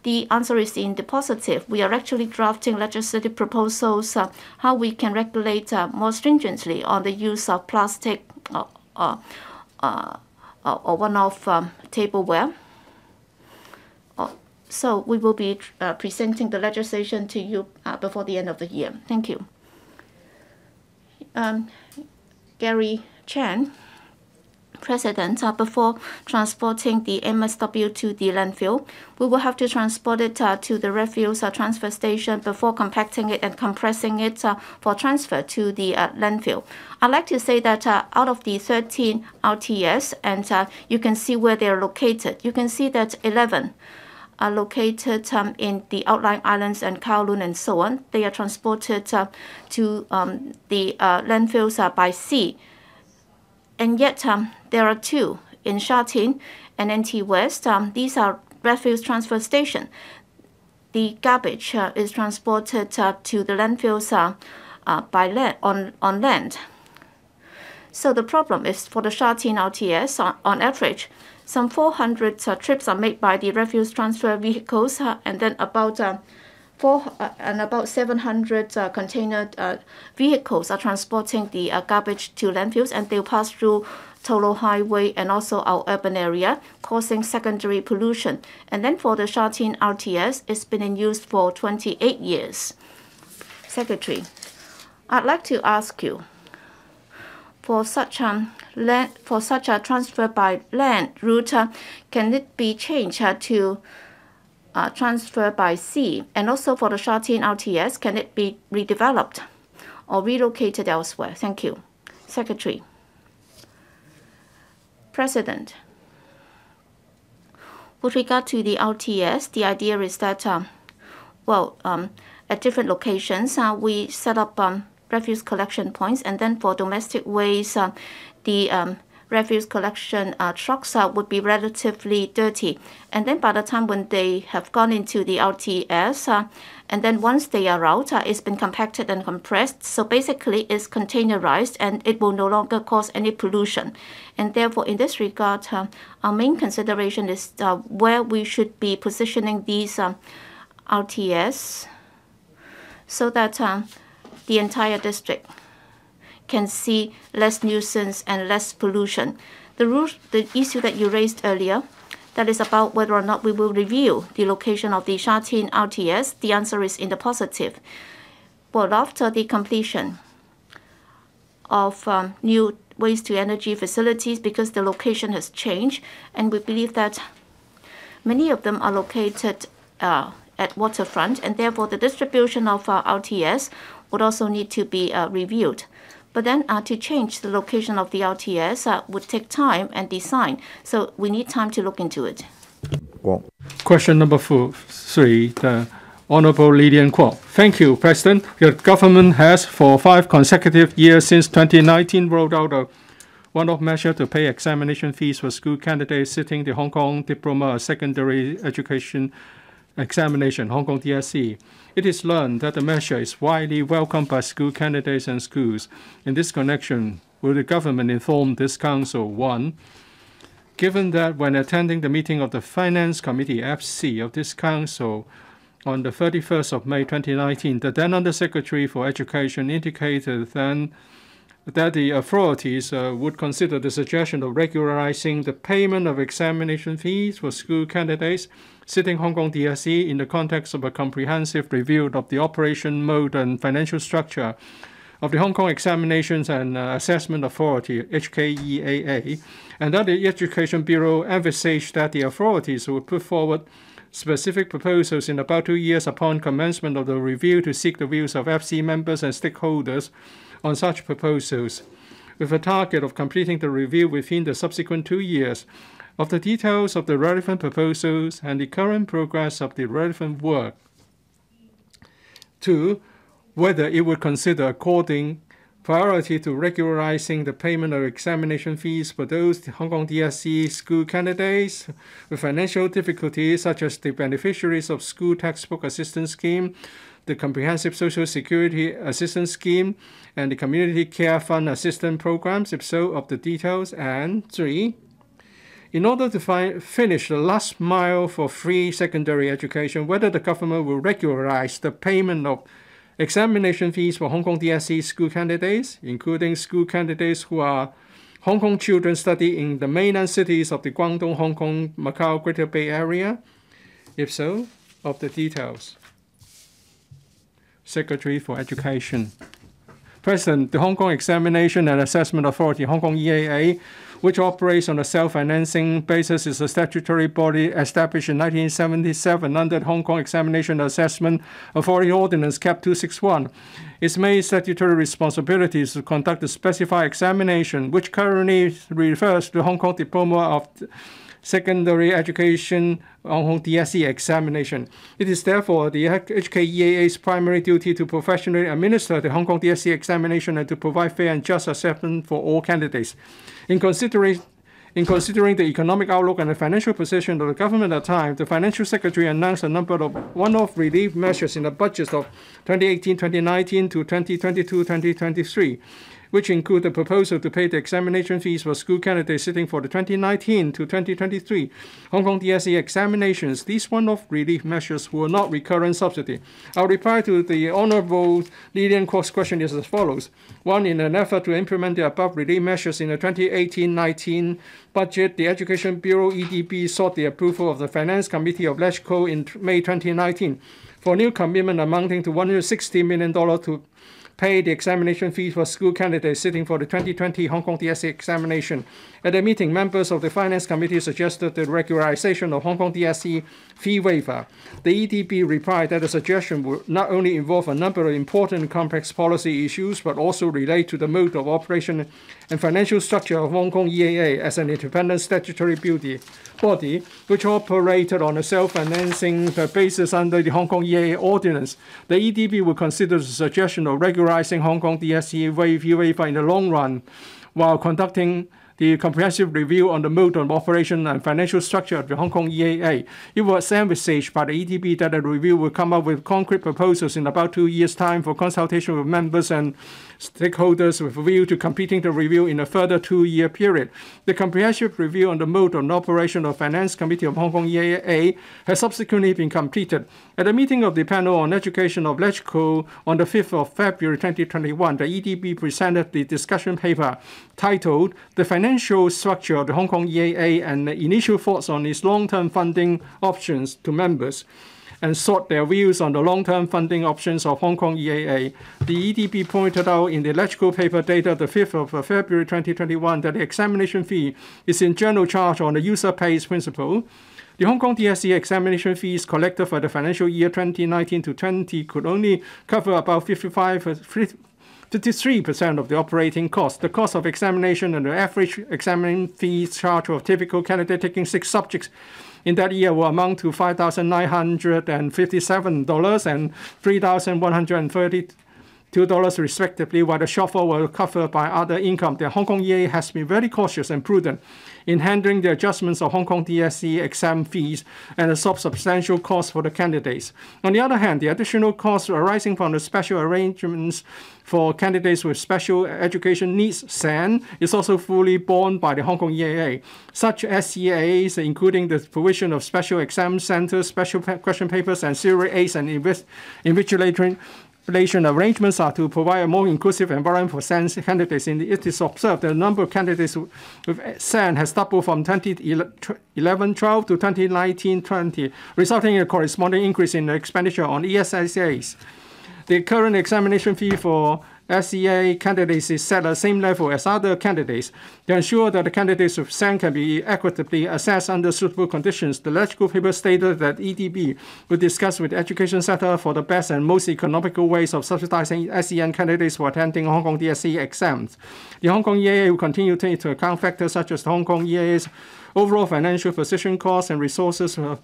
the answer is in the positive. We are actually drafting legislative proposals uh, how we can regulate uh, more stringently on the use of plastic uh, uh, uh, uh or one-off um, tableware. So we will be presenting the legislation to you before the end of the year. Thank you. Um, Gary Chan president uh, before transporting the MSW to the landfill. We will have to transport it uh, to the refuse uh, transfer station before compacting it and compressing it uh, for transfer to the uh, landfill. I'd like to say that uh, out of the 13 RTS, and you can see where they are located, you can see that 11 are located um, in the outlying islands and Kowloon and so on. They are transported uh, to um, the uh, landfills uh, by sea. And yet um, there are two in Sha Tin and NT West. Um, these are refuse transfer station. The garbage uh, is transported uh, to the landfills uh, uh, by land on, on land. So the problem is for the Sha Tin RTS, on, on average, some 400 uh, trips are made by the refuse transfer vehicles, uh, and then about four and about 700 container vehicles are transporting the garbage to landfills, and they'll pass through toll highway and also our urban area, causing secondary pollution. And then for the Sha Tin RTS, it's been in use for 28 years. Secretary, I'd like to ask you, for such a land, for such a transfer by land route, uh, can it be changed uh, to uh, transfer by sea? And also for the Sha Tin RTS, can it be redeveloped or relocated elsewhere? Thank you. Secretary. President. With regard to the RTS, the idea is that, um, well, um, at different locations, uh, we set up um, refuse collection points, and then for domestic waste, uh, the um, refuse collection uh, trucks uh, would be relatively dirty. And then by the time when they have gone into the RTS, uh, and then once they are out, uh, it's been compacted and compressed. So basically, it's containerized and it will no longer cause any pollution. And therefore, in this regard, uh, our main consideration is uh, where we should be positioning these um, RTS so that the entire district can see less nuisance and less pollution. The, the issue that you raised earlier, that is about whether or not we will review the location of the Sha Tin RTS, the answer is in the positive. Well, after the completion of um, new waste to energy facilities, because the location has changed, and we believe that Many of them are located uh, at waterfront, and therefore the distribution of uh, RTS would also need to be uh, reviewed. But then uh, to change the location of the LTS uh, would take time and design, so we need time to look into it. Well, Question number four, three, the Honorable Lillian Kwok. Thank you, President. Your government has, for five consecutive years since 2019, rolled out a one-off measure to pay examination fees for school candidates sitting the Hong Kong Diploma of Secondary Education Examination, Hong Kong DSE. It is learned that the measure is widely welcomed by school candidates and schools. In this connection, will the government inform this council, one, given that when attending the meeting of the Finance Committee FC of this council on the 31st of May 2019, the then Undersecretary for Education indicated then that the authorities uh, would consider the suggestion of regularizing the payment of examination fees for school candidates sitting Hong Kong DSE in the context of a comprehensive review of the operation mode and financial structure of the Hong Kong Examinations and uh, Assessment Authority, HKEAA, and that the Education Bureau emphasized that the authorities would put forward specific proposals in about two years upon commencement of the review to seek the views of FC members and stakeholders on such proposals, with a target of completing the review within the subsequent two years of the details of the relevant proposals and the current progress of the relevant work. Two, whether it would consider according priority to regularizing the payment of examination fees for those Hong Kong DSE school candidates with financial difficulties, such as the beneficiaries of School Textbook Assistance Scheme, the Comprehensive Social Security Assistance Scheme, and the Community Care Fund Assistance Programs, if so, of the details. And three, in order to fi- finish the last mile for free secondary education, whether the government will regularize the payment of examination fees for Hong Kong DSE school candidates, including school candidates who are Hong Kong children study in the mainland cities of the Guangdong, Hong Kong, Macau, Greater Bay Area? If so, of the details. Secretary for Education. President, the Hong Kong Examination and Assessment Authority, Hong Kong EAA, which operates on a self-financing basis, is a statutory body established in 1977 under the Hong Kong Examination and Assessment Authority Ordinance Cap 261. Its main statutory responsibility is to conduct the specified examination, which currently refers to Hong Kong Diploma of secondary education Hong Kong DSE examination. It is therefore the HKEAA's primary duty to professionally administer the Hong Kong DSE examination and to provide fair and just assessment for all candidates. In considering in considering the economic outlook and the financial position of the government at the time, the Financial Secretary announced a number of one-off relief measures in the budgets of 2018-2019 to 2022-2023 which include the proposal to pay the examination fees for school candidates sitting for the 2019 to 2023 Hong Kong DSE examinations. These one-off relief measures were not recurrent subsidy. Our reply to the Honourable Lillian Kwok's question is as follows. One, in an effort to implement the above relief measures in the 2018-19 budget, the Education Bureau EDB sought the approval of the Finance Committee of LegCo in May 2019 for new commitment amounting to $160 million to pay the examination fees for school candidates sitting for the 2020 Hong Kong DSE examination. At the meeting, members of the Finance Committee suggested the regularization of Hong Kong DSE fee waiver. The EDB replied that the suggestion would not only involve a number of important complex policy issues, but also relate to the mode of operation and financial structure of Hong Kong EAA as an independent statutory body which operated on a self-financing basis under the Hong Kong EAA ordinance. The EDB will consider the suggestion of regularizing Hong Kong DSE fee waiver in the long run while conducting the comprehensive review on the mode of operation and financial structure of the Hong Kong EAA. It was envisaged by the EDB that the review will come up with concrete proposals in about two years' time for consultation with members and stakeholders with a view to completing the review in a further two-year period. The comprehensive review on the mode of operation of Finance Committee of Hong Kong EAA has subsequently been completed. At a meeting of the panel on education of LegCo on the 5th of February 2021, the EDB presented the discussion paper titled The Financial Structure of the Hong Kong EAA and Initial Thoughts on its Long-Term Funding Options to members and sought their views on the long-term funding options of Hong Kong EAA. The EDB pointed out in the electrical paper dated the 5th of uh, February 2021 that the examination fee is in general charge on the user pays principle. The Hong Kong DSE examination fees collected for the financial year 2019 to 20 could only cover about 55 uh, 53% of the operating cost. The cost of examination and the average examining fees charged a typical candidate taking six subjects in that year will amount to $5,957 and $3,132 respectively, while the shortfall were covered by other income. The Hong Kong EA has been very cautious and prudent in handling the adjustments of Hong Kong DSE exam fees and the substantial costs for the candidates. On the other hand, the additional costs arising from the special arrangements for candidates with special education needs, SEN, is also fully borne by the Hong Kong EAA. Such SEAs, including the provision of special exam centers, special question papers, and serial aids and invigilatory relation arrangements are to provide a more inclusive environment for SEN candidates. And it is observed that the number of candidates with SEN has doubled from 2011-12 to 2019-20, resulting in a corresponding increase in the expenditure on ESSAs. The current examination fee for SEA candidates is set at the same level as other candidates. To ensure that the candidates of SEN can be equitably assessed under suitable conditions, the legislative paper stated that EDB will discuss with the Education Sector for the best and most economical ways of subsidizing SEN candidates for attending Hong Kong DSE exams. The Hong Kong EAA will continue to take into account factors such as the Hong Kong EAA's overall financial position costs and resources uh,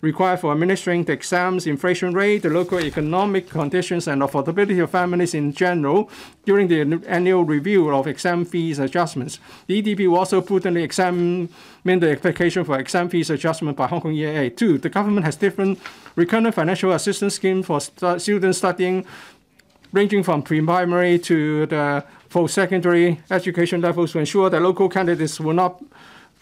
required for administering the exams, inflation rate, the local economic conditions, and affordability of families in general during the annual review of exam fees adjustments. The EDB will also prudently examine the application for exam fees adjustment by Hong Kong EAA. Two, the government has different recurrent financial assistance schemes for st students studying ranging from pre-primary to the post-secondary education levels to ensure that local candidates will not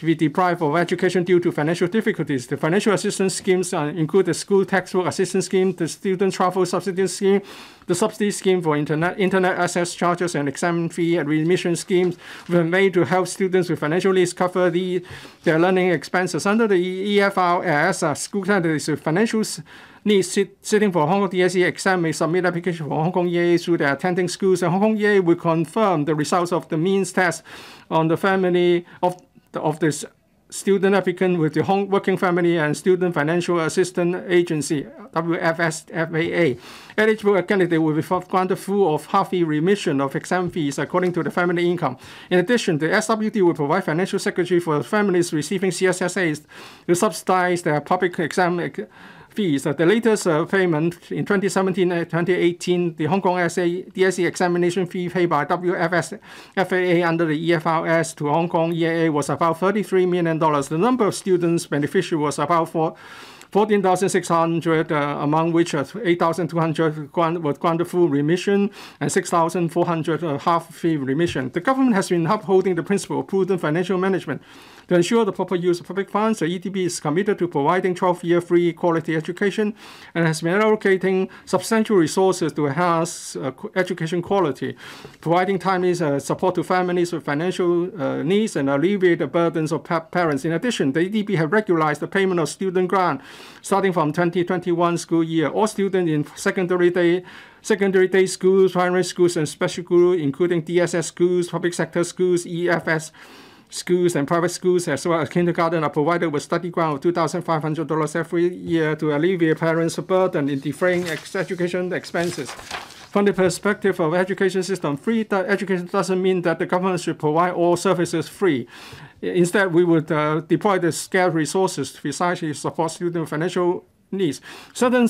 be deprived of education due to financial difficulties. The financial assistance schemes uh, include the school textbook assistance scheme, the student travel subsidy scheme, the subsidy scheme for internet, internet access charges and exam fee and remission schemes were made to help students with financial needs cover the, their learning expenses. Under the EFRS, uh, school candidates with financial needs sit, sitting for Hong Kong DSE exam may submit application for Hong Kong EA through their attending schools, and Hong Kong EA will confirm the results of the means test on the family of of this student applicant with the home working family and student financial assistance agency WFS-FAA. Eligible candidate will be granted full or half-fee remission of exam fees according to the family income. In addition, the SWD will provide financial secretary for families receiving CSSAs to subsidize their public exam fees. The latest uh, payment in 2017 and 2018, the Hong Kong SA, DSE examination fee paid by WFS FAA under the EFRS to Hong Kong EAA was about $33 million. The number of students beneficiary was about four. 14,600, uh, among which uh, 8,200 grant, were granted full remission and 6,400 uh, half fee remission. The government has been upholding the principle of prudent financial management. To ensure the proper use of public funds, the EDB is committed to providing 12-year free quality education and has been allocating substantial resources to enhance uh, education quality, providing timely uh, support to families with financial uh, needs and alleviate the burdens of pa parents. In addition, the EDB have regularized the payment of student grant starting from 2021 school year. All students in secondary day secondary day schools, primary schools, and special schools, including DSS schools, public sector schools, EFS schools and private schools as well as kindergarten are provided with study grant of $2,500 every year to alleviate parents' burden in defraying education expenses. From the perspective of education system, free education doesn't mean that the government should provide all services free. Instead, we would uh, deploy the scarce resources to precisely support student financial needs. Certain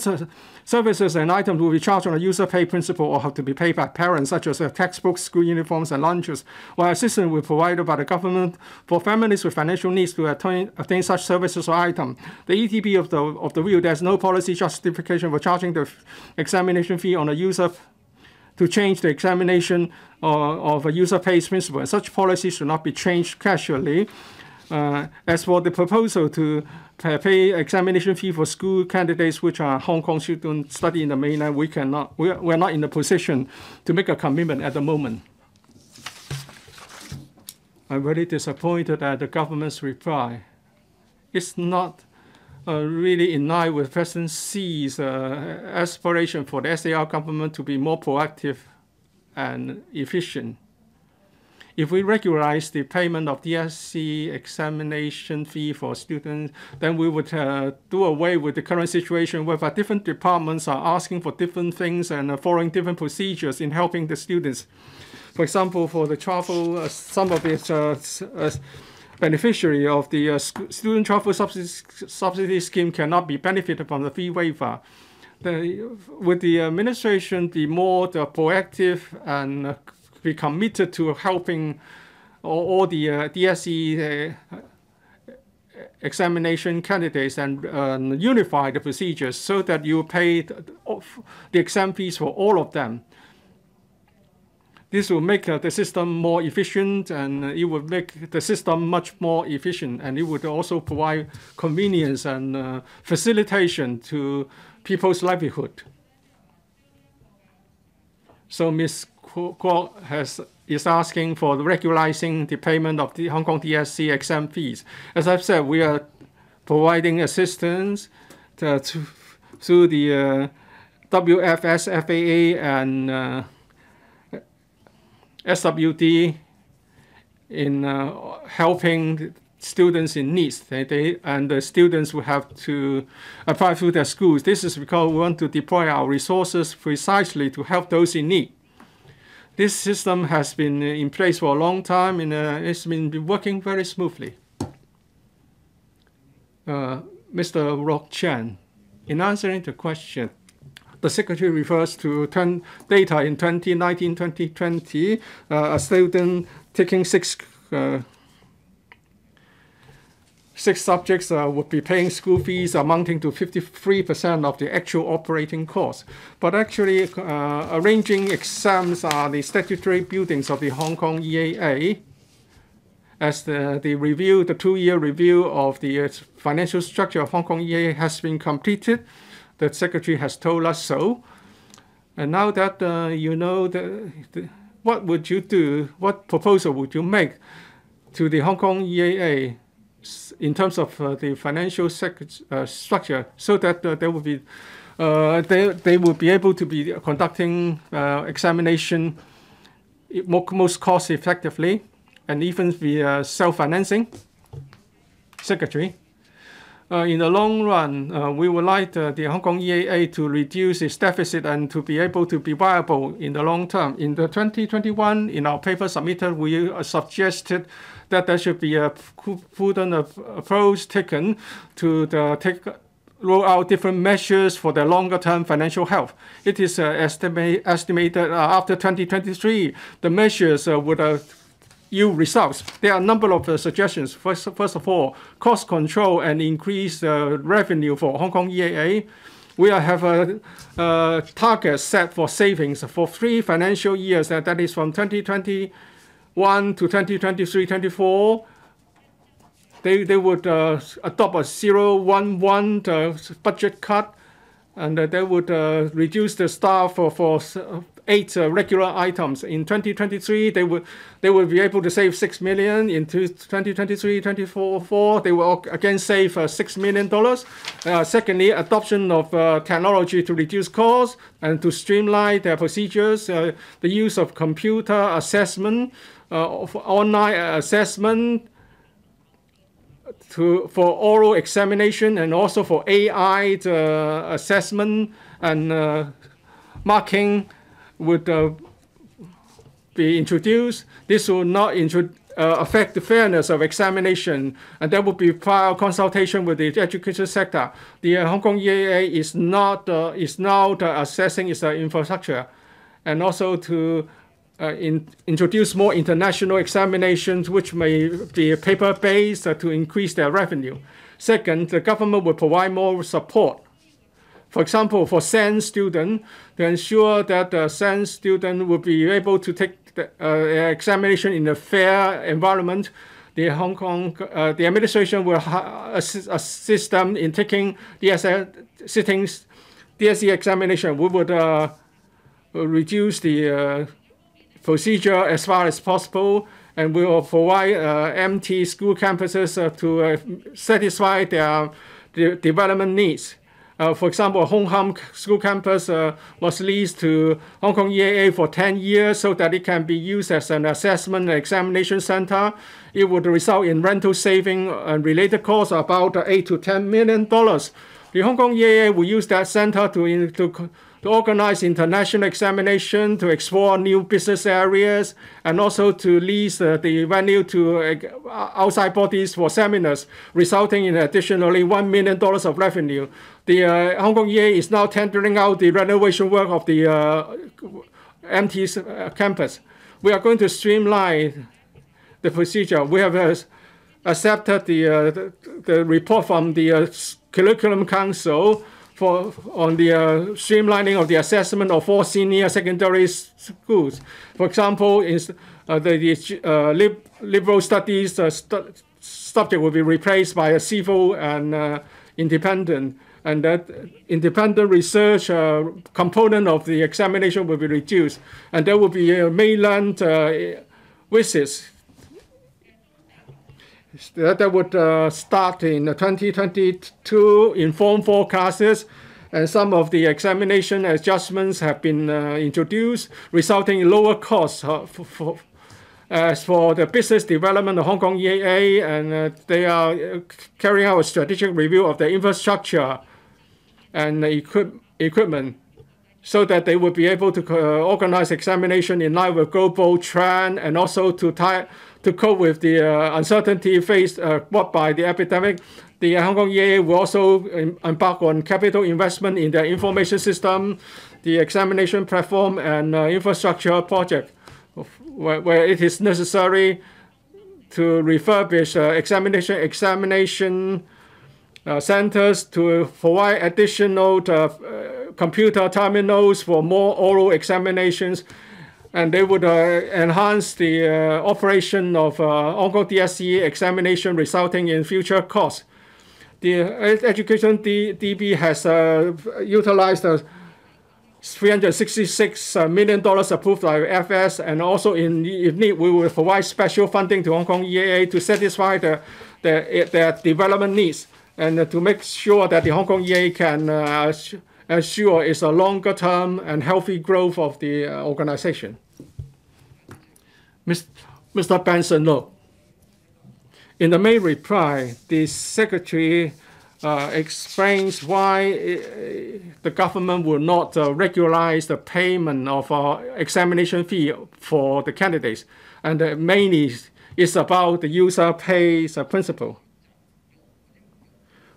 services and items will be charged on a user pay principle or have to be paid by parents, such as textbooks, school uniforms, and lunches, while assistance will be provided by the government for families with financial needs to attain, attain such services or items. The EDB of the, of the view there's no policy justification for charging the examination fee on a user to change the examination uh, of a user pays principle. And such policies should not be changed casually. Uh, as for the proposal to pay examination fee for school candidates which are Hong Kong students study in the mainland, we cannot, we are we're not in a position to make a commitment at the moment. I'm very disappointed at the government's reply. It's not uh, really in line with President Xi's uh, aspiration for the SAR government to be more proactive and efficient. If we regularize the payment of DSE examination fee for students, then we would uh, do away with the current situation whereby different departments are asking for different things and uh, following different procedures in helping the students. For example, for the travel, uh, some of its uh, uh, beneficiary of the uh, student travel subsidy, subsidy scheme cannot be benefited from the fee waiver. The, the administration be more the proactive and uh, be committed to helping all, all the uh, DSE uh, examination candidates and uh, unify the procedures so that you pay the, the exam fees for all of them? This will make uh, the system more efficient and it will make the system much more efficient and it would also provide convenience and uh, facilitation to people's livelihood. So Ms. Kwok has is asking for the regularizing the payment of the Hong Kong DSE exam fees. As I've said, we are providing assistance to, to, through the uh, WFS FAA and uh, SWD in uh, helping students in needs. They, they, and the students will have to apply through their schools. This is because we want to deploy our resources precisely to help those in need. This system has been in place for a long time and uh, it's been working very smoothly. Uh, Mr. Rock Chen, in answering the question, the secretary refers to data in 2019-2020, uh, a student taking six uh, six subjects uh, would be paying school fees amounting to 53% of the actual operating cost. But actually, uh, arranging exams are the statutory buildings of the Hong Kong EAA. As the, the review, the two-year review of the uh, financial structure of Hong Kong EAA has been completed, the secretary has told us so. And now that uh, you know the, the, what would you do, what proposal would you make to the Hong Kong EAA in terms of uh, the financial uh, structure so that uh, there will be they, they will be able to be conducting examination most cost effectively and even be self-financing. Secretary. Uh, in the long run, uh, we would like uh, the Hong Kong EAA to reduce its deficit and to be able to be viable in the long term. In the 2021, in our paper submitted, we suggested that there should be a prudent approach taken to the take roll out different measures for the longer term financial health. It is uh, estimate, estimated uh, after 2023, the measures uh, would uh, yield results. There are a number of uh, suggestions. First, first of all, cost control and increase uh, revenue for Hong Kong EAA. We have a, a, target set for savings for three financial years, and that is from 2020 1 to 2023, 24, they, they would uh, adopt a 0, 1, 1 uh, budget cut, and uh, they would uh, reduce the staff for, for eight uh, regular items. In 2023, they would they will be able to save six million. In 2023, 24, they will again save uh, six million dollars. Uh, secondly, adoption of uh, technology to reduce costs and to streamline their procedures. Uh, the use of computer assessment, uh, of online assessment. To, for oral examination and also for AI assessment and marking would uh, be introduced. This will not uh, affect the fairness of examination, and there will be prior consultation with the education sector. The uh, Hong Kong EAA is not uh, is now assessing its uh, infrastructure, and also to uh, in, introduce more international examinations, which may be paper-based to increase their revenue. Second, the government will provide more support for example, for SENS students, to ensure that the SENS student will be able to take the uh, examination in a fair environment, the Hong Kong, uh, the administration will assist, assist them in taking DSE sittings, DSE examination. We would uh, reduce the uh, procedure as far as possible and we will provide uh, empty school campuses uh, to satisfy their, their development needs. Uh, for example, Hong Kong school campus uh, was leased to Hong Kong EAA for 10 years so that it can be used as an assessment and examination center. It would result in rental saving and related costs of about 8 to 10 million dollars. The Hong Kong EAA will use that center to, to to organize international examination, to explore new business areas, and also to lease uh, the venue to uh, outside bodies for seminars, resulting in additionally $1 million of revenue. The uh, Hong Kong EA is now tendering out the renovation work of the uh, uh, campus. We are going to streamline the procedure. We have uh, accepted the, the, the, report from the Curriculum Council for on the uh, streamlining of the assessment of four senior secondary schools. For example, in uh, the, the uh, lib liberal studies uh, stu subject will be replaced by a civil and uh, independent, and that independent research uh, component of the examination will be reduced, and there will be mainland visits that would uh, start in 2022 in Form 4 classes, and some of the examination adjustments have been uh, introduced, resulting in lower costs uh, for, for, as for the business development of Hong Kong EAA, and uh, they are uh, carrying out a strategic review of the infrastructure and equip equipment so that they will be able to uh, organize examination in line with global trend and also to tie to cope with the uh, uncertainty faced uh, brought by the epidemic, the Hong Kong EA will also embark on capital investment in the information system, the examination platform, and uh, infrastructure project, where, where it is necessary to refurbish uh, examination examination uh, centers to provide additional uh, computer terminals for more oral examinations and they would uh, enhance the uh, operation of uh, Hong DSE examination, resulting in future costs. The Education DB has utilized uh, $366 million approved by FS, and also in if need, we will provide special funding to Hong Kong EAA to satisfy the, the, their development needs and to make sure that the Hong Kong EAA can uh, ensure it's a longer term and healthy growth of the organization. Mr. Benson Luk. In the main reply, the secretary uh, explains why uh, the government will not uh, regularize the payment of uh, examination fee for the candidates. And uh, mainly it's about the user pays principle.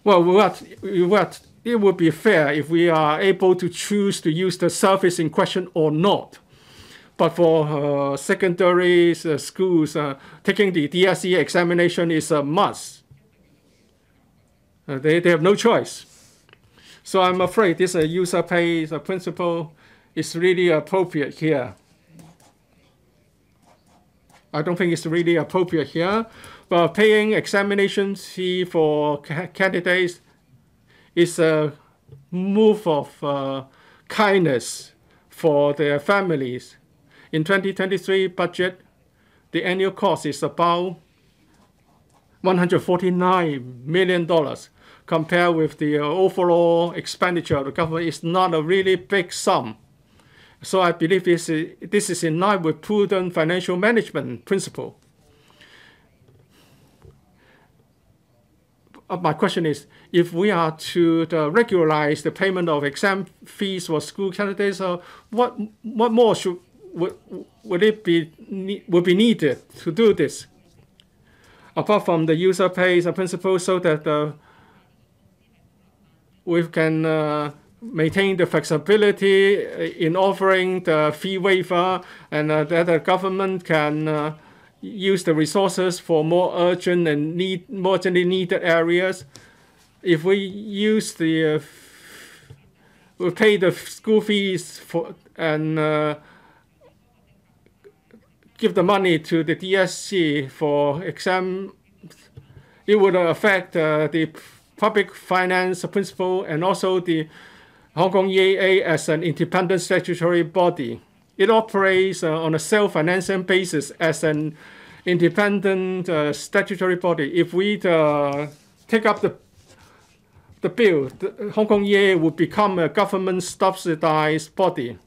Well, what, what, it would be fair if we are able to choose to use the service in question or not. But for uh, secondary uh, schools, uh, taking the DSE examination is a must. Uh, they, they have no choice. So I'm afraid this uh, user pays a principle is really appropriate here. I don't think it's really appropriate here. But paying examination fee for ca candidates is a move of uh, kindness for their families in 2023 budget, the annual cost is about $149 million compared with the uh, overall expenditure of the government It's not a really big sum. So I believe this is, this is in line with prudent financial management principle. Uh, my question is, if we are to uh, regularize the payment of exam fees for school candidates, uh, what, what more should would, would it be would be needed to do this? Apart from the user pays a principle so that uh, we can uh, maintain the flexibility in offering the fee waiver and uh, that the government can uh, use the resources for more urgent and need more urgently needed areas. If we use the uh, we pay the school fees for and uh, give the money to the DSC for exam, it would affect uh, the public finance principle and also the Hong Kong EAA as an independent statutory body. It operates uh, on a self-financing basis as an independent uh, statutory body. If we uh, take up the the bill, the Hong Kong EAA would become a government subsidized body.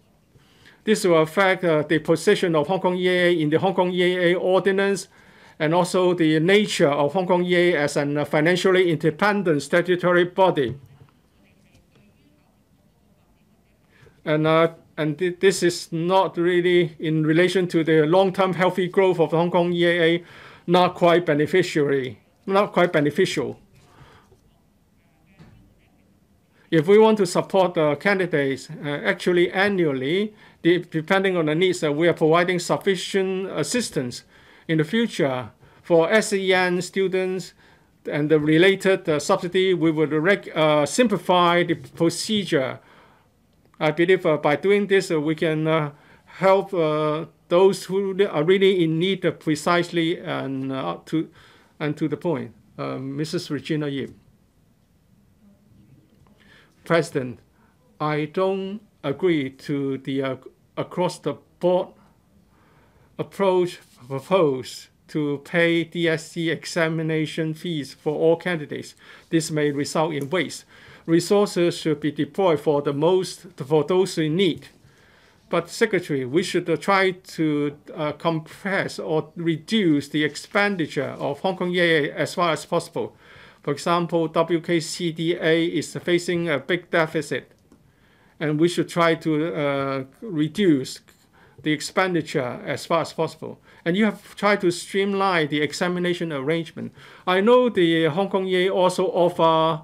This will affect uh, the position of Hong Kong EAA in the Hong Kong EAA ordinance and also the nature of Hong Kong EAA as a financially independent statutory body. And, uh, and th this is not really in relation to the long-term healthy growth of Hong Kong EAA, not quite beneficiary, not quite beneficial. If we want to support the candidates, uh, actually annually, depending on the needs, uh, we are providing sufficient assistance in the future for SEN students and the related uh, subsidy, we would uh, simplify the procedure. I believe uh, by doing this, uh, we can uh, help those who are really in need precisely and, to, and to the point. Mrs. Regina Yip. President, I don't agree to the across the board approach proposed to pay DSE examination fees for all candidates. This may result in waste. Resources should be deployed for the most for those in need. But Secretary, we should uh, try to uh, compress or reduce the expenditure of Hong Kong EAA as far as possible. For example, WKCDA is facing a big deficit, and we should try to uh, reduce the expenditure as far as possible. And you have tried to streamline the examination arrangement. I know the Hong Kong EA also offer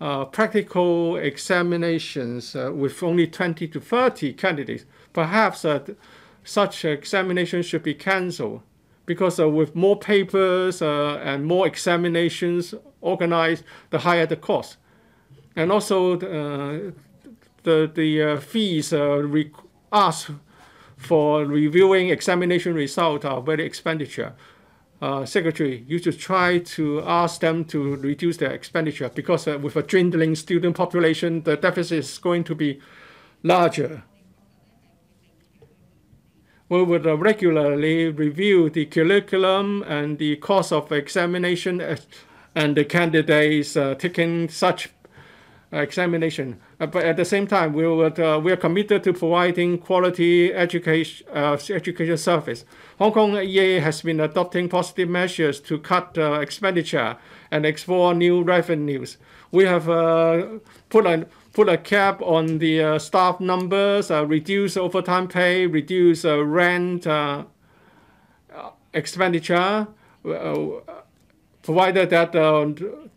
uh, practical examinations uh, with only 20 to 30 candidates. Perhaps uh, such examinations should be cancelled because uh, with more papers uh, and more examinations organized, the higher the cost. And also the, uh, the, the fees asked for reviewing examination result are very expenditure. Uh, secretary, you should try to ask them to reduce their expenditure because uh, with a dwindling student population, the deficit is going to be larger. We would uh, regularly review the curriculum and the course of examination uh, and the candidates uh, taking such examination. Uh, but at the same time, we, would, uh, we are committed to providing quality education, uh, education service. Hong Kong EA has been adopting positive measures to cut expenditure and explore new revenues. We have put a put a cap on the uh, staff numbers, uh, reduce overtime pay, reduce uh, rent expenditure, provided that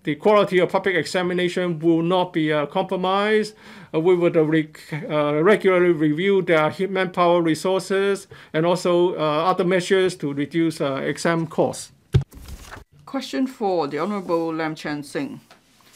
the quality of public examination will not be uh, compromised. Uh, we would uh, re uh, regularly review their manpower resources and also uh, other measures to reduce uh, exam costs. Question four, the Honorable Lam Chun-sing.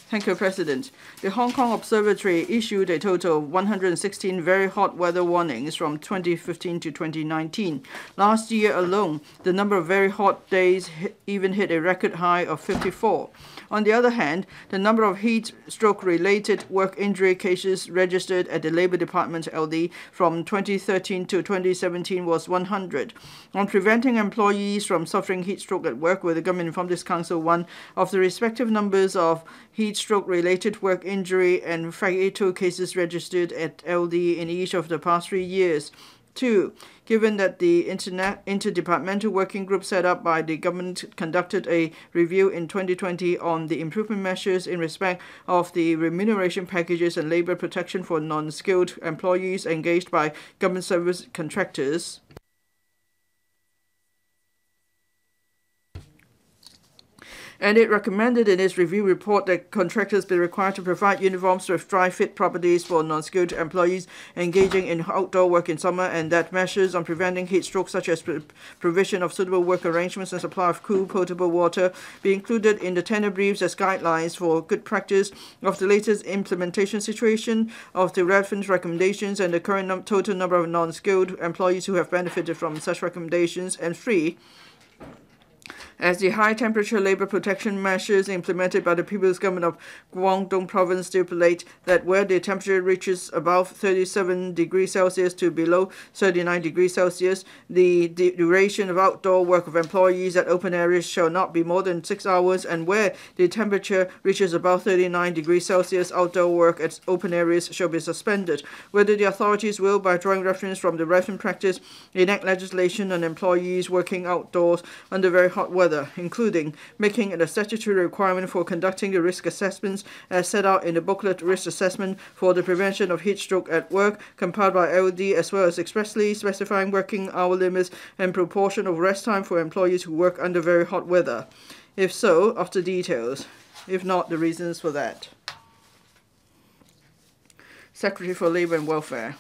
Thank you, President. The Hong Kong Observatory issued a total of 116 very hot weather warnings from 2015 to 2019. Last year alone, the number of very hot days even hit a record high of 54. On the other hand, the number of heat stroke related work injury cases registered at the Labour Department LD from 2013 to 2017 was 100. On preventing employees from suffering heat stroke at work, with the government informed this council one of the respective numbers of heat stroke related work injury and fatal cases registered at LD in each of the past three years. Two, given that the interdepartmental working group set up by the government conducted a review in 2020 on the improvement measures in respect of the remuneration packages and labor protection for non-skilled employees engaged by government service contractors, and it recommended in its review report that contractors be required to provide uniforms with dry fit properties for non-skilled employees engaging in outdoor work in summer and that measures on preventing heat stroke such as provision of suitable work arrangements and supply of cool potable water be included in the tender briefs as guidelines for good practice of the latest implementation situation of the relevant recommendations and the current num total number of non-skilled employees who have benefited from such recommendations and three as the high temperature labor protection measures implemented by the People's Government of Guangdong Province stipulate that where the temperature reaches above 37 degrees Celsius to below 39 degrees Celsius, the duration of outdoor work of employees at open areas shall not be more than six hours, and where the temperature reaches above 39 degrees Celsius, outdoor work at open areas shall be suspended. Whether the authorities will, by drawing reference from the relevant practice, enact legislation on employees working outdoors under very hot weather including making it a statutory requirement for conducting the risk assessments as set out in the booklet Risk Assessment for the Prevention of Heat Stroke at Work, compiled by LD, as well as expressly specifying working hour limits and proportion of rest time for employees who work under very hot weather. If so, the details. If not, the reasons for that. Secretary for Labour and Welfare.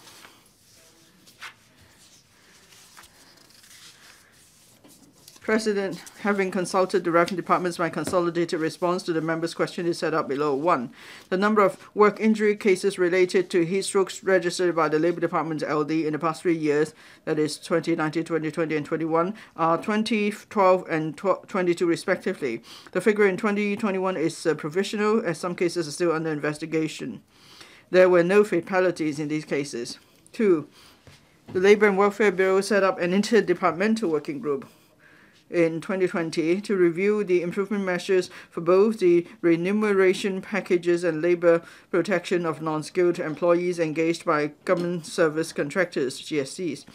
President, having consulted the relevant departments, my consolidated response to the member's question is set out below. One, the number of work injury cases related to heat strokes registered by the Labour Department LD in the past three years, that is 2019, 2020, and 21, are 20, 12, and 22 respectively. The figure in 2021 is uh, provisional, as some cases are still under investigation. There were no fatalities in these cases. Two, the Labour and Welfare Bureau set up an interdepartmental working group in 2020 to review the improvement measures for both the remuneration packages and labor protection of non-skilled employees engaged by government service contractors, GSCs.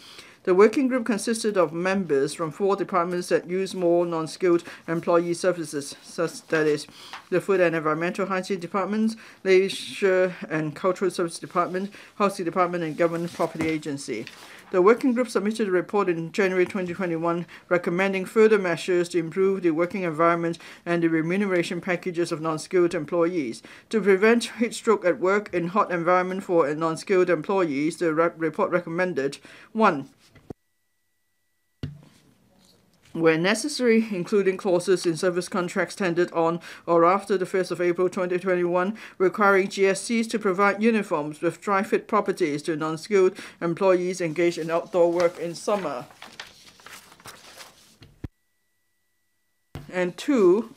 The working group consisted of members from four departments that use more non-skilled employee services, such that is the Food and Environmental Hygiene Department, Leisure and Cultural Service Department, Housing Department, and Government Property Agency. The working group submitted a report in January 2021 recommending further measures to improve the working environment and the remuneration packages of non-skilled employees. To prevent heat stroke at work in hot environment for non-skilled employees, the report recommended 1 where necessary, including clauses in service contracts tendered on or after the 1st of April 2021, requiring GSCs to provide uniforms with dry fit properties to non-skilled employees engaged in outdoor work in summer. And two,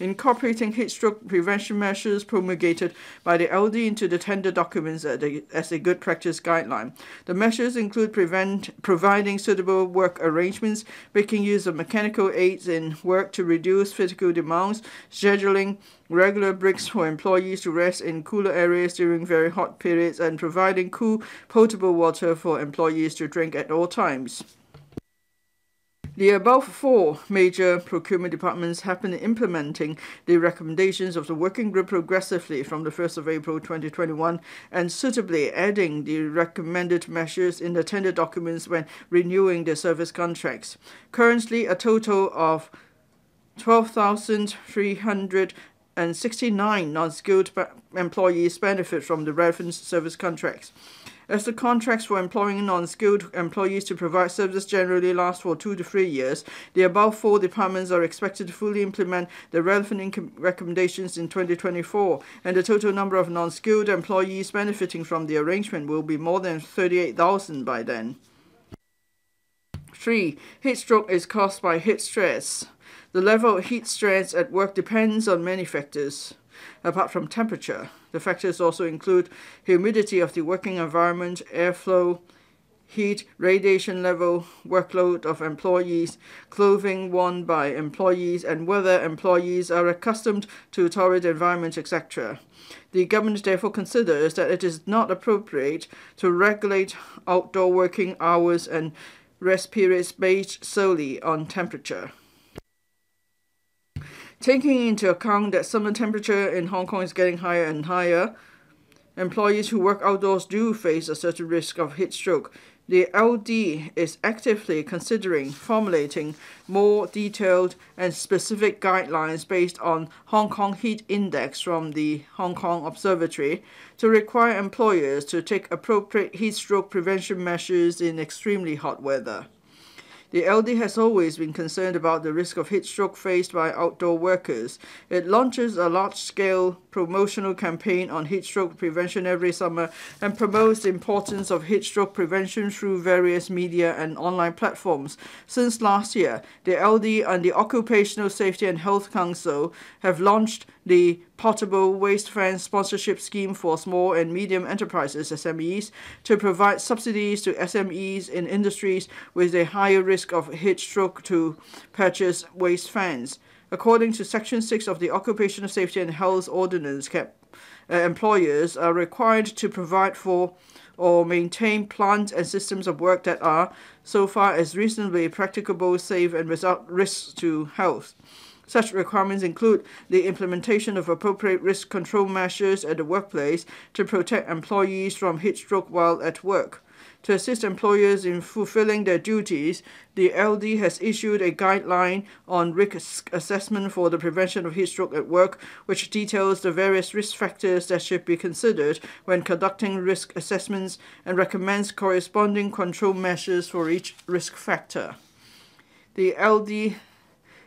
incorporating heat stroke prevention measures promulgated by the LD into the tender documents as a good practice guideline. The measures include prevent, providing suitable work arrangements, making use of mechanical aids in work to reduce physical demands, scheduling regular breaks for employees to rest in cooler areas during very hot periods, and providing cool, potable water for employees to drink at all times. The above four major procurement departments have been implementing the recommendations of the working group progressively from the 1st of April 2021 and suitably adding the recommended measures in the tender documents when renewing the service contracts. Currently, a total of 12,369 non-skilled employees benefit from the relevant service contracts. As the contracts for employing non-skilled employees to provide services generally last for two to three years, the above four departments are expected to fully implement the relevant recommendations in 2024, and the total number of non-skilled employees benefiting from the arrangement will be more than 38,000 by then. 3. Heat stroke is caused by heat stress. The level of heat stress at work depends on many factors apart from temperature. The factors also include humidity of the working environment, airflow, heat, radiation level, workload of employees, clothing worn by employees, and whether employees are accustomed to torrid environments, etc. The government therefore considers that it is not appropriate to regulate outdoor working hours and rest periods based solely on temperature. Taking into account that summer temperature in Hong Kong is getting higher and higher, employees who work outdoors do face a certain risk of heat stroke. The LD is actively considering formulating more detailed and specific guidelines based on Hong Kong Heat Index from the Hong Kong Observatory to require employers to take appropriate heat stroke prevention measures in extremely hot weather. The LD has always been concerned about the risk of heat stroke faced by outdoor workers. It launches a large-scale promotional campaign on heat stroke prevention every summer and promotes the importance of heat stroke prevention through various media and online platforms. Since last year, the LD and the Occupational Safety and Health Council have launched the Portable Waist Fan Sponsorship Scheme for Small and Medium Enterprises (SMEs) to provide subsidies to SMEs in industries with a higher risk of heat stroke to purchase waist fans. According to Section 6 of the Occupational Safety and Health Ordinance, uh, employers are required to provide for or maintain plants and systems of work that are, so far as reasonably practicable, safe and without risks to health. Such requirements include the implementation of appropriate risk control measures at the workplace to protect employees from heat stroke while at work. To assist employers in fulfilling their duties, the LD has issued a guideline on risk assessment for the prevention of heat stroke at work, which details the various risk factors that should be considered when conducting risk assessments and recommends corresponding control measures for each risk factor. The LD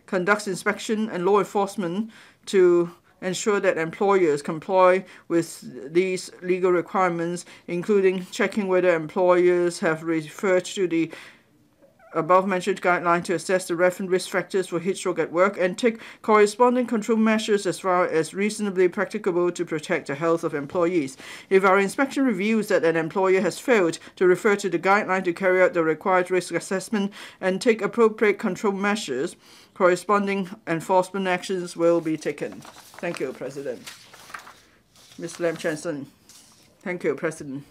conducts inspection and law enforcement to ensure that employers comply with these legal requirements, including checking whether employers have referred to the above mentioned guideline to assess the relevant risk factors for heat stroke at work and take corresponding control measures as far as reasonably practicable to protect the health of employees. If our inspection reveals that an employer has failed to refer to the guideline to carry out the required risk assessment and take appropriate control measures, corresponding enforcement actions will be taken. Thank you, President. Ms. Lam Chun-sing. Thank you, President.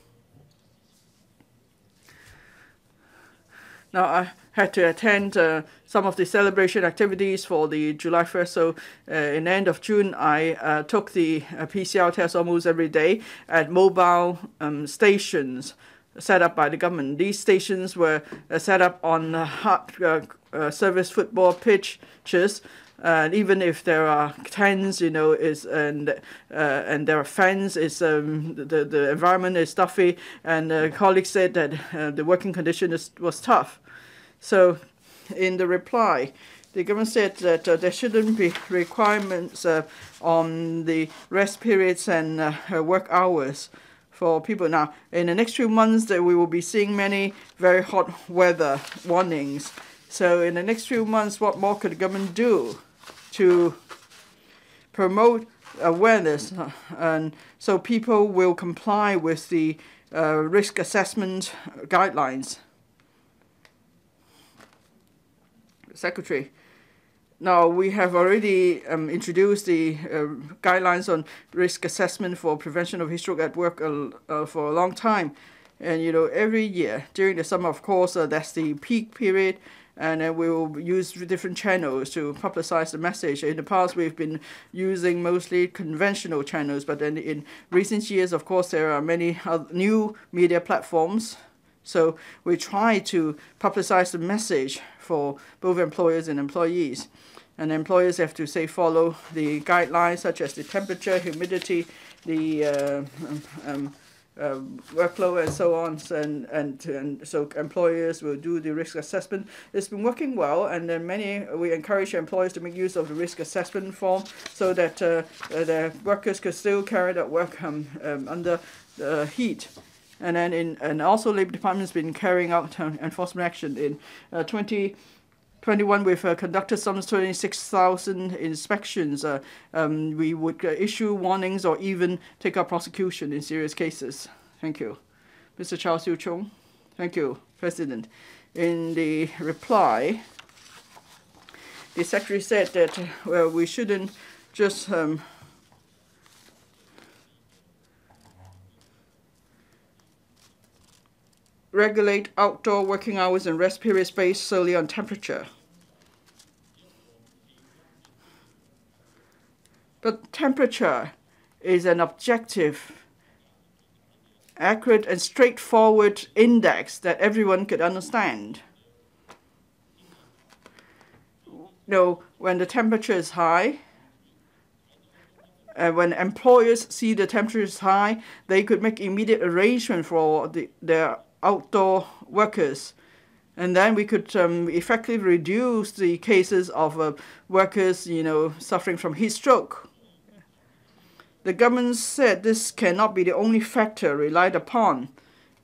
Now, I had to attend uh, some of the celebration activities for the July 1st. So, uh, in the end of June, I uh, took the uh, PCR test almost every day at mobile um, stations set up by the government. These stations were uh, set up on hard uh, uh, service football pitches. And even if there are tents, you know, is and uh, and there are fans, is um, the the environment is stuffy, and colleagues said that uh, the working condition is, was tough. So, in the reply, the government said that uh, there shouldn't be requirements uh, on the rest periods and uh, work hours for people. Now, in the next few months, that we will be seeing many very hot weather warnings. So, in the next few months, what more could the government do to promote awareness, and so people will comply with the uh, risk assessment guidelines? Secretary. Now, we have already um, introduced the uh, guidelines on risk assessment for prevention of heat stroke at work uh, uh, for a long time. And, you know, every year during the summer, of course, uh, that's the peak period, and then we will use different channels to publicize the message. In the past, we've been using mostly conventional channels, but then in recent years, of course, there are many new media platforms. So we try to publicize the message for both employers and employees and employers have to say follow the guidelines such as the temperature, humidity, the uh, um, um, uh, workload and so on and, and and so employers will do the risk assessment. It's been working well and then many we encourage employers to make use of the risk assessment form so that uh, uh the workers could still carry out work um, um, under the heat. And then in and also labor department has been carrying out enforcement action in uh, 20 21, we've uh, conducted some 26,000 inspections. Uh, um, we would uh, issue warnings or even take up prosecution in serious cases. Thank you. Mr. Chau Siu-chung. Thank you, President. In the reply, the Secretary said that well, we shouldn't just um, regulate outdoor working hours and rest periods based solely on temperature. But temperature is an objective, accurate, and straightforward index that everyone could understand. You know, when the temperature is high, and when employers see the temperature is high, they could make immediate arrangement for the, their outdoor workers. And then we could um, effectively reduce the cases of uh, workers, you know, suffering from heat stroke. the government said this cannot be the only factor relied upon.